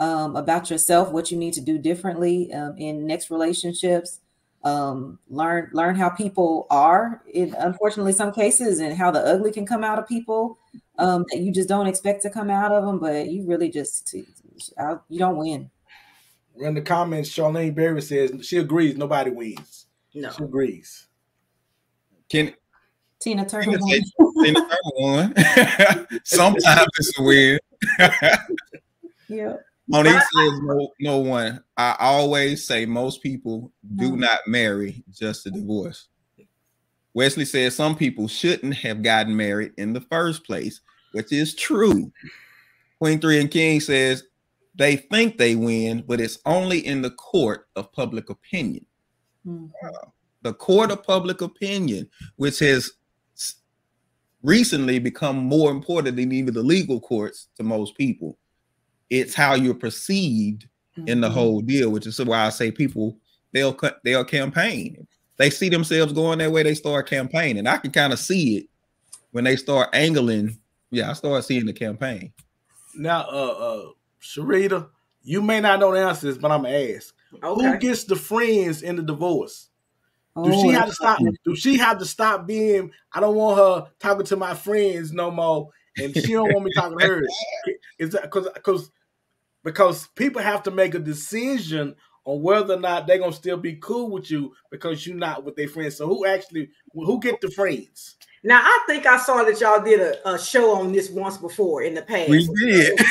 um, about yourself, what you need to do differently um, in next relationships. Um, learn learn how people are in unfortunately some cases, and how the ugly can come out of people um, that you just don't expect to come out of them. But you really just you don't win. In the comments, Charlene Berry says she agrees. Nobody wins. No, she agrees. Can Tina Turner won. Tina Turner won. Sometimes it's a win. yeah. Monique says no, no one. I always say most people do mm. not marry just to divorce. Wesley says some people shouldn't have gotten married in the first place, which is true. Queen Three and King says they think they win, but it's only in the court of public opinion. Mm-hmm. Uh, the court of public opinion, which has recently become more important than even the legal courts to most people. It's how you're perceived mm-hmm. in the mm-hmm. whole deal, which is why I say people they'll they'll campaign. They see themselves going that way, they start campaigning. I can kind of see it when they start angling. Yeah, I start seeing the campaign. Now, uh, uh, Sharita, you may not know the answers, but I'm gonna ask: okay. Who gets the friends in the divorce? Do oh, she have to stop? Do she have to stop being? I don't want her talking to my friends no more, and she don't want me talking to her. Is that because because because people have to make a decision on whether or not they're gonna still be cool with you because you're not with their friends. So who actually who get the friends? Now I think I saw that y'all did a, a show on this once before in the past. We did.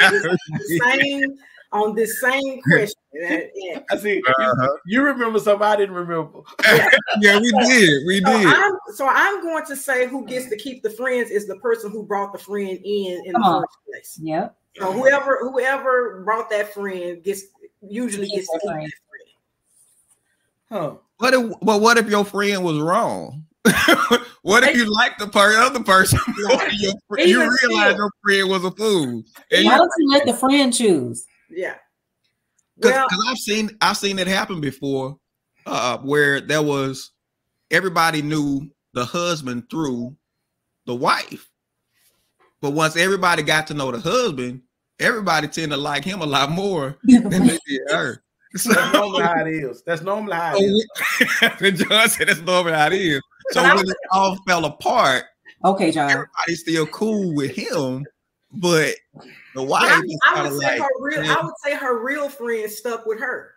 same on this same question. I see. Uh-huh. You, you, remember something I didn't remember. Yeah, yeah we did. We so did. I'm, so I'm going to say who gets to keep the friends is the person who brought the friend in in Come the on. first place. Yep. So whoever whoever brought that friend gets usually gets to keep that friend. Huh. What if well, what if your friend was wrong? what if you like the per- other person? you realize your friend was a fool. Why don't you let the friend choose? Yeah. Because well, I've seen I've seen it happen before, uh, where there was everybody knew the husband through the wife, but once everybody got to know the husband, everybody tend to like him a lot more than they did her. So, that's normally how it is. That's normally how it is. John said that's normally how it is. So when it all fell apart, okay, John, everybody's still cool with him, but the wife. I, I would say like, her real. Man. I would say her real friend stuck with her.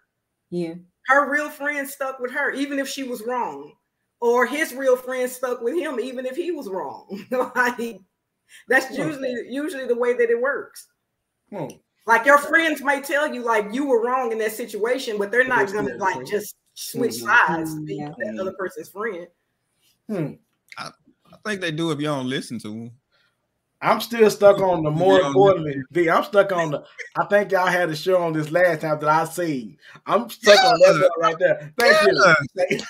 Yeah. Her real friend stuck with her, even if she was wrong, or his real friend stuck with him, even if he was wrong. like, that's usually usually the way that it works. Hmm. Like your friends may tell you, like you were wrong in that situation, but they're not gonna like just switch mm-hmm. sides to be yeah. that other person's friend. Hmm. I, I think they do if you don't listen to them. I'm still stuck on the more importantly, D. I'm stuck on the. I think y'all had a show on this last time that I seen. I'm stuck yeah. on that right there. Thank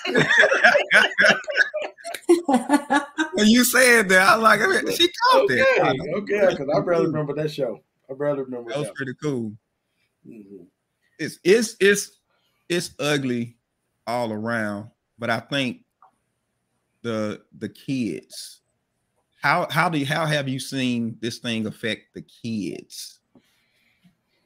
yeah. you. when you said that, I was like. I mean, she caught okay. it. Okay, because I barely remember that show. I barely remember. That was that. pretty cool. Mm-hmm. It's it's it's it's ugly all around, but I think the the kids how how do you, how have you seen this thing affect the kids?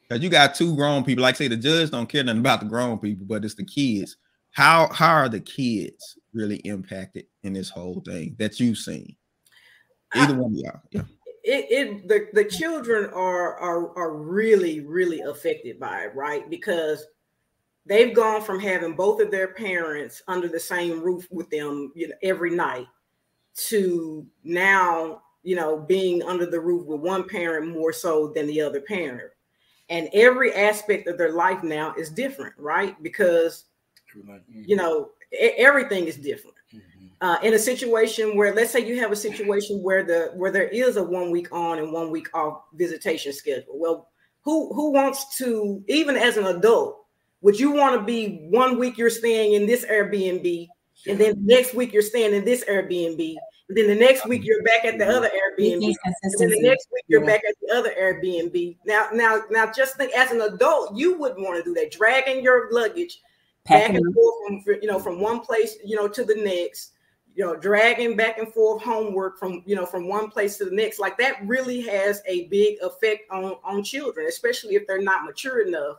Because you got two grown people, like say the judge don't care nothing about the grown people, but it's the kids. How how are the kids really impacted in this whole thing that you've seen? Either one of y'all, yeah. It, it the, the children are, are are really really affected by it, right? Because they've gone from having both of their parents under the same roof with them, you know, every night to now, you know, being under the roof with one parent more so than the other parent. And every aspect of their life now is different, right? Because, mm-hmm. you know, everything is different. Uh, in a situation where, let's say, you have a situation where the where there is a one week on and one week off visitation schedule. Well, who who wants to, even as an adult, would you want to be one week you're staying in this Airbnb and then next week you're staying in this Airbnb. And then the next week you're back at the other Airbnb. And then the next week you're back at the other Airbnb. Now, now, now, just think as an adult, you wouldn't want to do that. Dragging your luggage Packing. back and forth from you know from one place you know to the next. You know, dragging back and forth homework from you know from one place to the next. Like that really has a big effect on on children, especially if they're not mature enough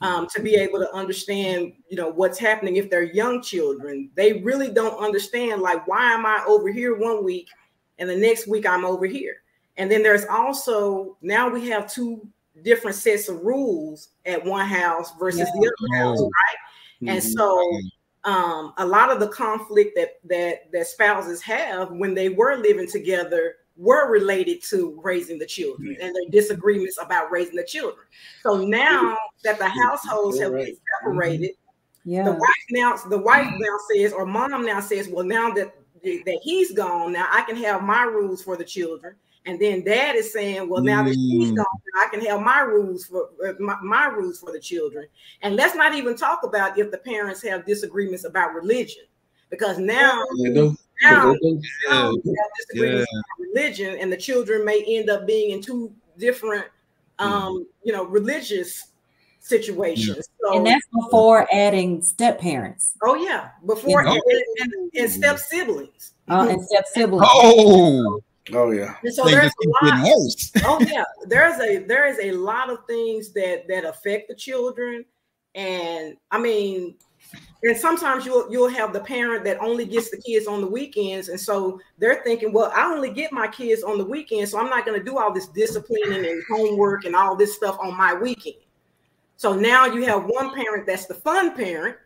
um, to be able to understand, you know, what's happening if they're young children. They really don't understand, like, why am I over here one week and the next week I'm over here? And then there's also now we have two different sets of rules at one house versus yeah. the other house, right? Mm-hmm. And so um, a lot of the conflict that that that spouses have when they were living together were related to raising the children and their disagreements about raising the children. So now that the households have been separated, yeah. the wife now the wife now says, or mom now says, well, now that that he's gone, now I can have my rules for the children, and then dad is saying, "Well, now that she's gone, I can have my rules for uh, my, my, rules for the children." And let's not even talk about if the parents have disagreements about religion, because now, now, now yeah. disagreements about religion, and the children may end up being in two different, um, you know, religious situations. So, and that's before adding step parents. Oh yeah, before and, and, and step siblings. Uh, and step siblings. Oh. Oh yeah. And so there's a lot. oh yeah, there's a there is a lot of things that that affect the children, and I mean, and sometimes you'll you'll have the parent that only gets the kids on the weekends, and so they're thinking, well, I only get my kids on the weekends, so I'm not going to do all this disciplining and homework and all this stuff on my weekend. So now you have one parent that's the fun parent,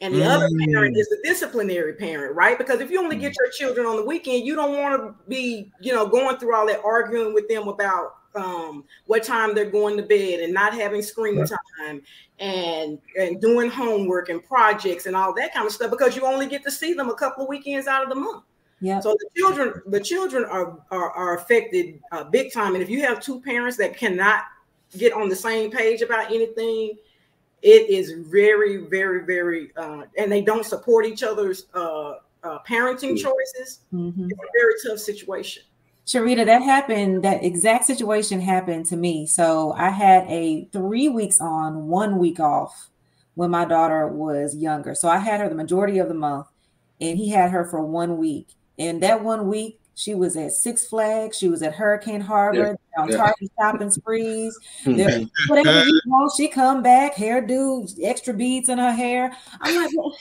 and the mm. other parent is the disciplinary parent, right? Because if you only get your children on the weekend, you don't want to be, you know, going through all that arguing with them about um, what time they're going to bed and not having screen time and and doing homework and projects and all that kind of stuff because you only get to see them a couple of weekends out of the month. Yeah. So the children, the children are are, are affected uh, big time. And if you have two parents that cannot get on the same page about anything, it is very, very, very, uh, and they don't support each other's uh, uh, parenting choices. Mm-hmm. It's a very tough situation. Sharita, that happened, that exact situation happened to me. So I had a three weeks on, one week off when my daughter was younger. So I had her the majority of the month, and he had her for one week. And that one week, she was at Six Flags. She was at Hurricane Harbor yeah. on yeah. Target shopping sprees. Mm-hmm. Whatever you want, she come back, hairdo, extra beads in her hair. I'm like, well,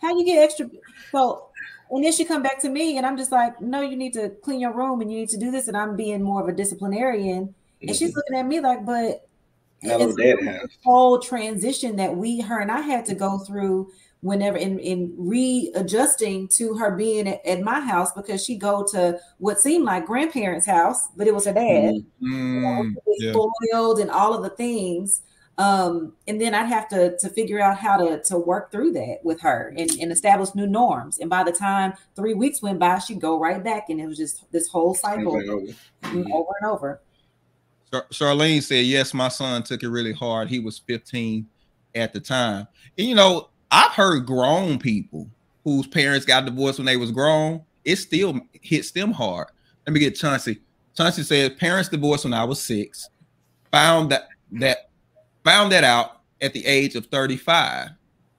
how you get extra? So, and then she come back to me, and I'm just like, no, you need to clean your room, and you need to do this. And I'm being more of a disciplinarian, and mm-hmm. she's looking at me like, but it's a whole transition that we, her, and I had to go through whenever in, in readjusting to her being at, at, my house because she go to what seemed like grandparents' house, but it was her dad. Mm, you know, yeah. spoiled and all of the things. Um, and then I'd have to to figure out how to to work through that with her and, and establish new norms. And by the time three weeks went by, she'd go right back, and it was just this whole cycle over, over and over. Charlene said, "Yes, my son took it really hard. He was 15 at the time. And, you know, I've heard grown people whose parents got divorced when they was grown. It still hits them hard. Let me get Chauncey. Chauncey said parents divorced when I was six. Found that that found that out at the age of 35.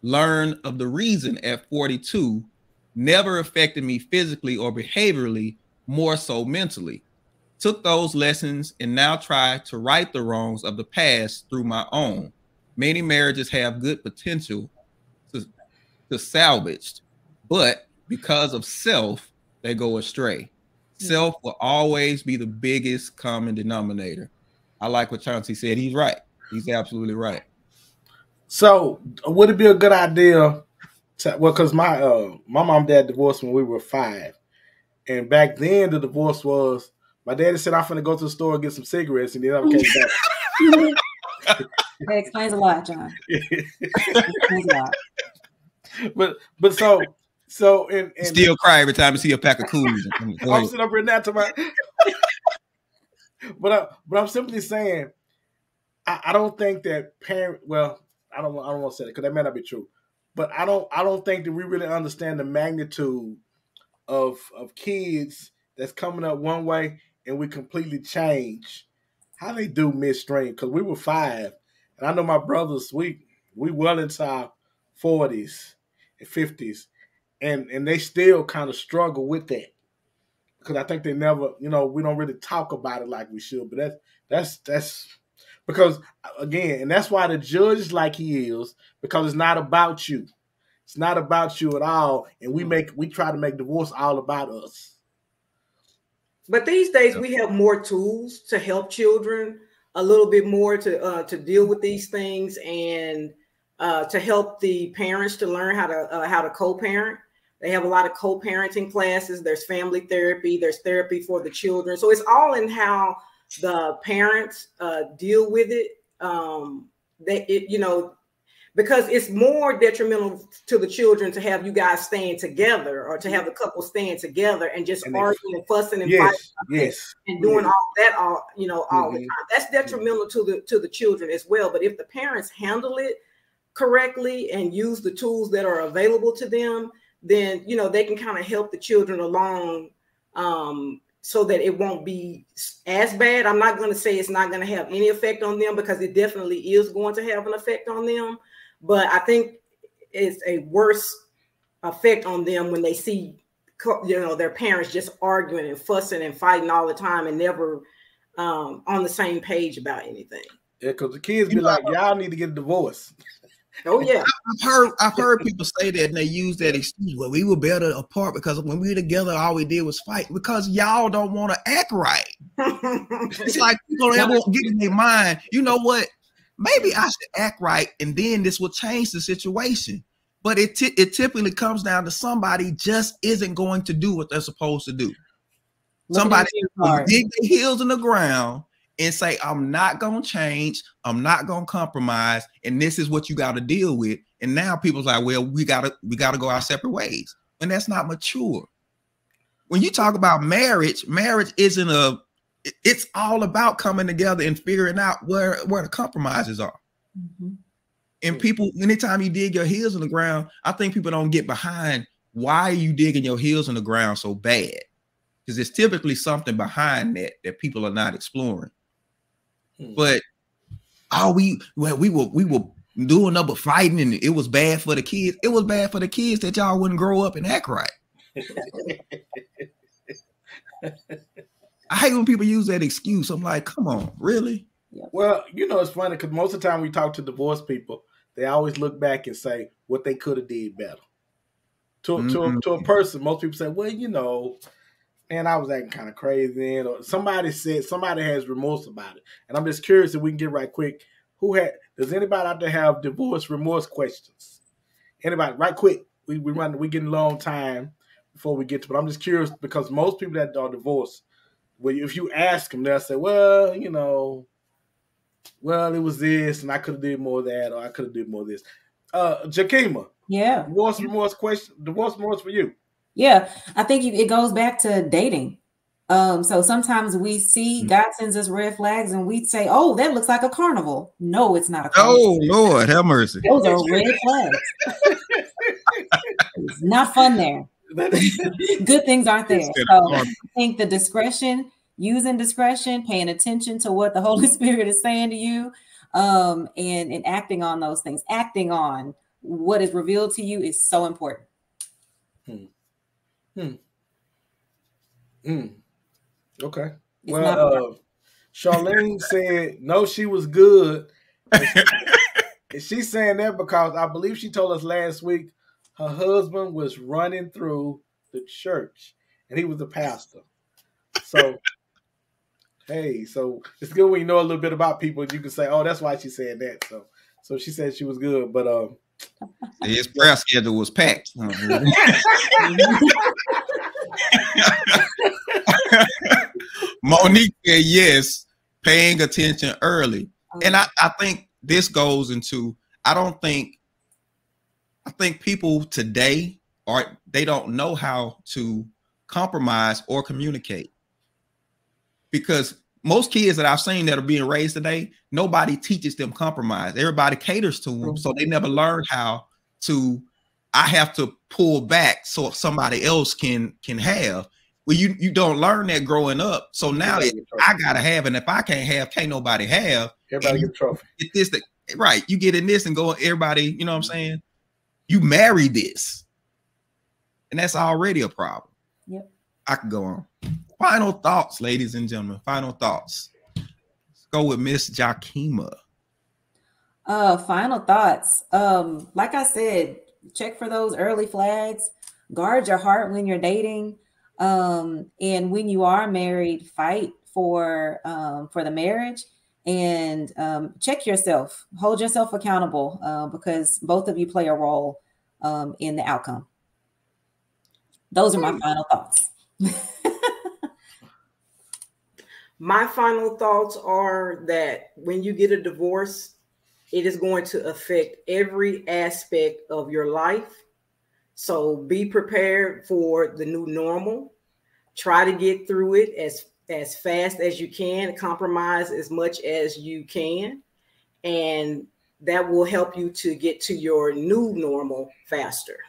Learned of the reason at 42. Never affected me physically or behaviorally, more so mentally. Took those lessons and now try to right the wrongs of the past through my own. Many marriages have good potential to salvaged, but because of self, they go astray. Self will always be the biggest common denominator. I like what Chauncey said. He's right. He's absolutely right. So, would it be a good idea? To, well, because my uh, my mom dad divorced when we were five, and back then the divorce was my daddy said I'm gonna go to the store and get some cigarettes, and then I came back. that explains a lot, John. explains a lot. but but so so and, and still cry every time you see a pack of coolies. I'm sitting up here now to my. but I, but I'm simply saying, I, I don't think that parent. Well, I don't I don't want to say it because that may not be true, but I don't I don't think that we really understand the magnitude of of kids that's coming up one way and we completely change how they do midstream because we were five and I know my brothers we we well into our forties fifties, and and they still kind of struggle with that because I think they never, you know, we don't really talk about it like we should. But that's that's that's because again, and that's why the judge is like he is because it's not about you. It's not about you at all, and we make we try to make divorce all about us. But these days we have more tools to help children a little bit more to uh, to deal with these things and uh, to help the parents to learn how to uh, how to co-parent. They have a lot of co-parenting classes. There's family therapy. There's therapy for the children. So it's all in how the parents uh, deal with it. Um, they, it, you know, because it's more detrimental to the children to have you guys staying together or to have the couple staying together and just and arguing and fussing and yes, fighting yes, and doing yes. all that all you know all mm-hmm. the time. That's detrimental to the to the children as well. But if the parents handle it correctly and use the tools that are available to them, then you know they can kind of help the children along um, so that it won't be as bad. I'm not going to say it's not going to have any effect on them because it definitely is going to have an effect on them. But I think it's a worse effect on them when they see you know their parents just arguing and fussing and fighting all the time and never um, on the same page about anything. Yeah, because the kids be like, y'all need to get a divorce. Oh yeah, I've heard I've heard people say that and they use that excuse. Well, we were better apart because when we were together, all we did was fight because y'all don't want to act right. it's like people don't ever get in their mind. You know what? Maybe I should act right, and then this will change the situation. But it t- it typically comes down to somebody just isn't going to do what they're supposed to do. Somebody dig their heels in the ground and say, I'm not going to change. I'm not going to compromise. And this is what you got to deal with. And now people's like, well, we got to, we got to go our separate ways. And that's not mature. When you talk about marriage, marriage isn't a, it's all about coming together and figuring out where, where the compromises are. Mm-hmm. And people, anytime you dig your heels in the ground, I think people don't get behind why are you digging your heels in the ground so bad? Because there's typically something behind that that people are not exploring. Hmm. But oh, we well, we were we were doing up with fighting, and it was bad for the kids. It was bad for the kids that y'all wouldn't grow up and act right. I hate when people use that excuse. I'm like, come on, really? Well, you know, it's funny because most of the time we talk to divorced people, they always look back and say what they could have did better. To, mm-hmm. to, a, to a person, most people say, well, you know, man, I was acting kind of crazy. Or somebody said somebody has remorse about it. And I'm just curious if we can get right quick. Who had does anybody out there have divorce remorse questions? Anybody, right quick. We we run we getting long time before we get to but I'm just curious because most people that are divorced, well, if you ask them, they'll say, Well, you know, well, it was this, and I could have did more of that, or I could have did more of this. Uh Jakima. Yeah. Divorce remorse question, divorce remorse for you. Yeah, I think it goes back to dating. Um, so sometimes we see mm-hmm. God sends us red flags and we say, Oh, that looks like a carnival. No, it's not a carnival. Oh Lord, have mercy. Those are red flags. it's not fun there. Good things aren't there. So I think the discretion, using discretion, paying attention to what the Holy Spirit is saying to you, um, and, and acting on those things, acting on what is revealed to you is so important. Hmm. Hmm. Hmm. Okay. It's well, uh, Charlene said no, she was good. And she's saying that because I believe she told us last week her husband was running through the church and he was a pastor. So, hey, so it's good when you know a little bit about people. You can say, "Oh, that's why she said that." So, so she said she was good, but um, his prayer schedule was packed. Monique said yes, paying attention early. And I, I think this goes into I don't think I think people today are they don't know how to compromise or communicate. Because most kids that I've seen that are being raised today, nobody teaches them compromise. Everybody caters to them, so they never learn how to. I have to pull back so somebody else can can have. Well, you you don't learn that growing up. So now it, I gotta have, and if I can't have, can't nobody have. Everybody get trophy. Get this, the, right? You get in this and go. Everybody, you know what I'm mm-hmm. saying? You marry this, and that's already a problem. Yep. I could go on. Final thoughts, ladies and gentlemen. Final thoughts. Let's go with Miss Jakima. Uh, final thoughts. Um, like I said, check for those early flags. Guard your heart when you're dating. Um, and when you are married, fight for um, for the marriage and um, check yourself. Hold yourself accountable uh, because both of you play a role um, in the outcome. Those are my final thoughts. My final thoughts are that when you get a divorce, it is going to affect every aspect of your life. So be prepared for the new normal. Try to get through it as as fast as you can, compromise as much as you can, and that will help you to get to your new normal faster.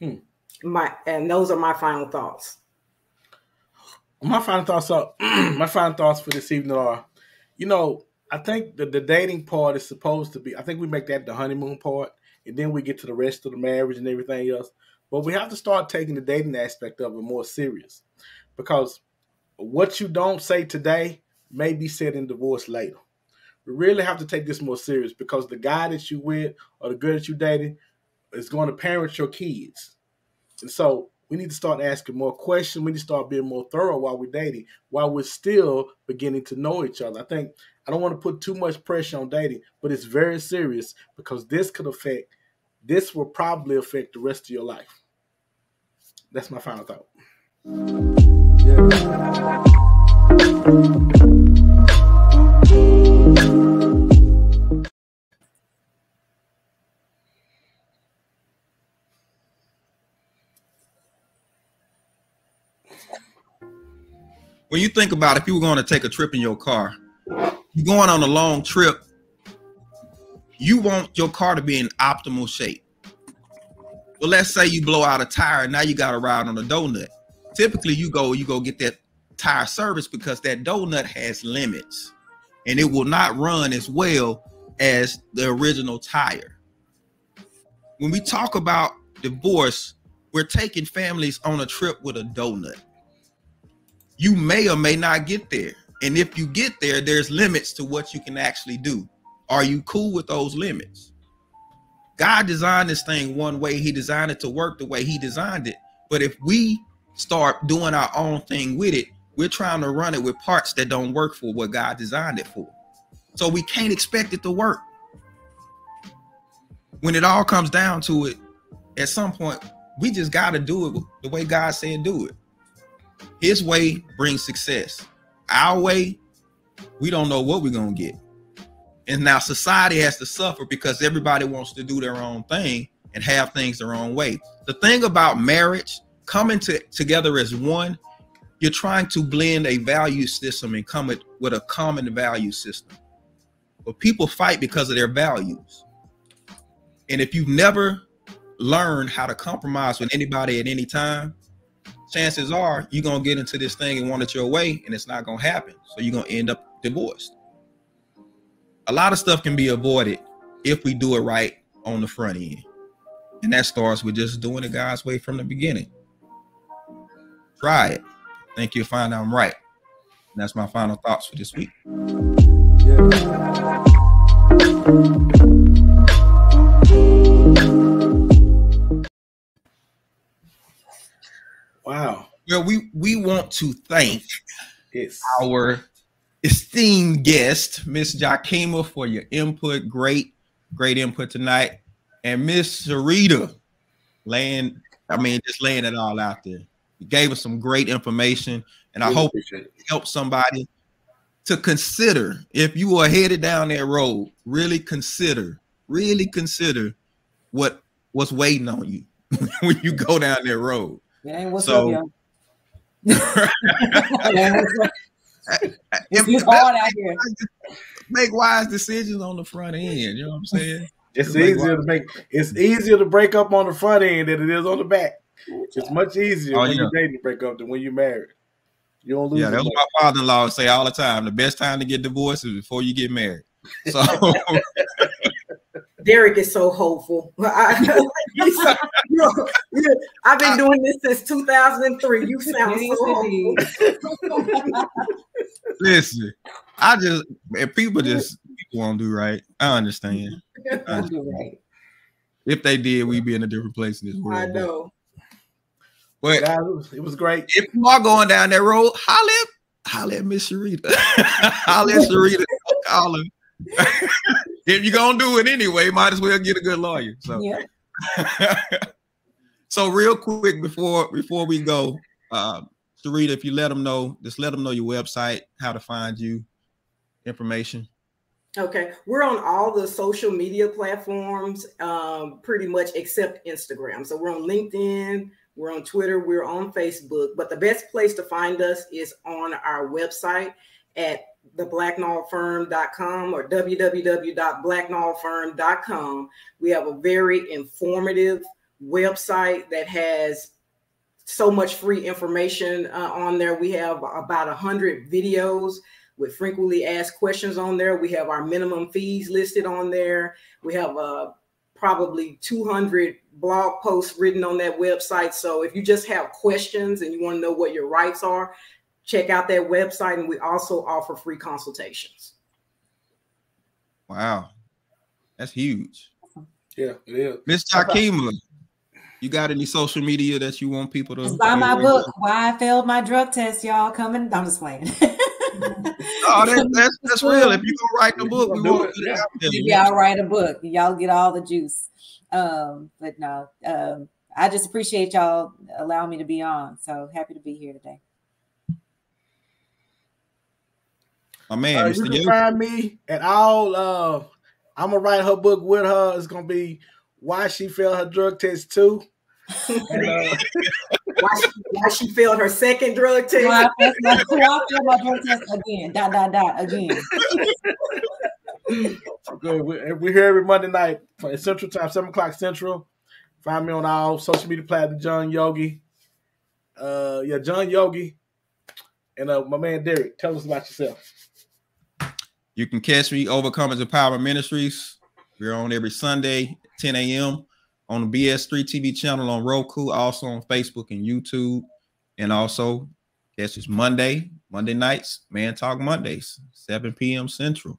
Hmm. My and those are my final thoughts. My final thoughts are my final thoughts for this evening are, you know, I think the, the dating part is supposed to be. I think we make that the honeymoon part, and then we get to the rest of the marriage and everything else. But we have to start taking the dating aspect of it more serious, because what you don't say today may be said in divorce later. We really have to take this more serious because the guy that you with or the girl that you dated is going to parent your kids, and so we need to start asking more questions. We need to start being more thorough while we're dating, while we're still beginning to know each other. I think I don't want to put too much pressure on dating, but it's very serious because this could affect, this will probably affect the rest of your life. That's my final thought. Yeah. When you think about it, if you were going to take a trip in your car, you're going on a long trip, you want your car to be in optimal shape. Well, let's say you blow out a tire and now you got to ride on a donut. Typically, you go you go get that tire service because that donut has limits and it will not run as well as the original tire. When we talk about divorce, we're taking families on a trip with a donut you may or may not get there. And if you get there, there's limits to what you can actually do. Are you cool with those limits? God designed this thing one way, He designed it to work the way He designed it. But if we start doing our own thing with it, we're trying to run it with parts that don't work for what God designed it for. So we can't expect it to work. When it all comes down to it, at some point, we just got to do it the way God said do it. His way brings success. Our way, we don't know what we're gonna get. And now society has to suffer because everybody wants to do their own thing and have things their own way. The thing about marriage, coming to, together as one, you're trying to blend a value system and come with, with a common value system. But people fight because of their values. And if you've never learned how to compromise with anybody at any time, chances are you're gonna get into this thing and want it your way, and it's not gonna happen. So you're gonna end up divorced. A lot of stuff can be avoided if we do it right on the front end. And that starts with just doing it God's way from the beginning. Try it. Think you'll find I'm right. And that's my final thoughts for this week. Yeah. Wow. Well, we we want to thank yes. our esteemed guest, Miss Jakima, for your input. Great, great input tonight. And Miss Sharita laying, I mean, just laying it all out there. You gave us some great information, and really I hope it helps somebody to consider if you are headed down that road, really consider, really consider what what's waiting on you when you go down that road. Yeah, what's so, up, it's hard out here. Make wise decisions on the front end. You know what I'm saying? It's easier to make. It's easier to break up on the front end than it is on the back. It's much easier oh, when yeah. you're dating to break up than when you're married. You don't lose. Yeah, that's what my father-in-law say all the time. The best time to get divorced is before you get married. So Derek is so hopeful. I, have been doing this since 2003. You sound so hopeful. Listen, I just if people just people won't do right. I understand. I understand. If they did, we'd be in a different place in this world. I know. But yeah, it, was, it was great. If you are going down that road, holla at, holla at Miss Sharita. holla at Sharita. Call her. if you're gonna do it anyway, might as well get a good lawyer. So yeah. so real quick before before we go, uh Sharita, if you let them know, just let them know your website, how to find you, information. Okay, we're on all the social media platforms, um, pretty much except Instagram. So we're on LinkedIn, we're on Twitter, we're on Facebook. But the best place to find us is on our website at theblacknallfirm.com or www.blacknallfirm.com. We have a very informative website that has so much free information uh, on there. We have about a hundred videos with frequently asked questions on there. We have our minimum fees listed on there. We have uh, probably 200 blog posts written on that website. So if you just have questions and you want to know what your rights are, check out that website. And we also offer free consultations. Wow. That's huge. Yeah, it is. Miss Jakima, you got any social media that you want people to just buy my book, Why I Failed My Drug Test, y'all coming? I'm just playing. oh, that, that's that's real. If you go write the book, we want to yeah. Y'all write a book. Y'all get all the juice. Um, but no, um, I just appreciate y'all allowing me to be on. So happy to be here today. My man, uh, you can find me at all. Uh, I'm gonna write her book with her. It's gonna be why she failed her drug test too. and, uh, why, she, why she failed her second drug test. Why I failed my drug test again. Dot dot dot again. Good. We, we're here every Monday night Central Time, seven o'clock Central. Find me on all social media platforms, John Yogi. Uh, yeah, John Yogi, and uh, my man Derek. Tell us about yourself. You can catch me Overcomers of Power Ministries. We're on every Sunday, 10 a.m. on the BS3 TV channel on Roku, also on Facebook and YouTube. And also, guess it's Monday, Monday nights, Man Talk Mondays, 7 p.m. Central.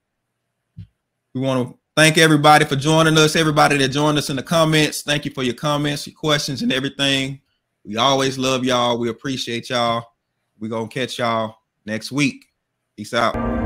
We want to thank everybody for joining us, everybody that joined us in the comments. Thank you for your comments, your questions, and everything. We always love y'all. We appreciate y'all. We're going to catch y'all next week. Peace out.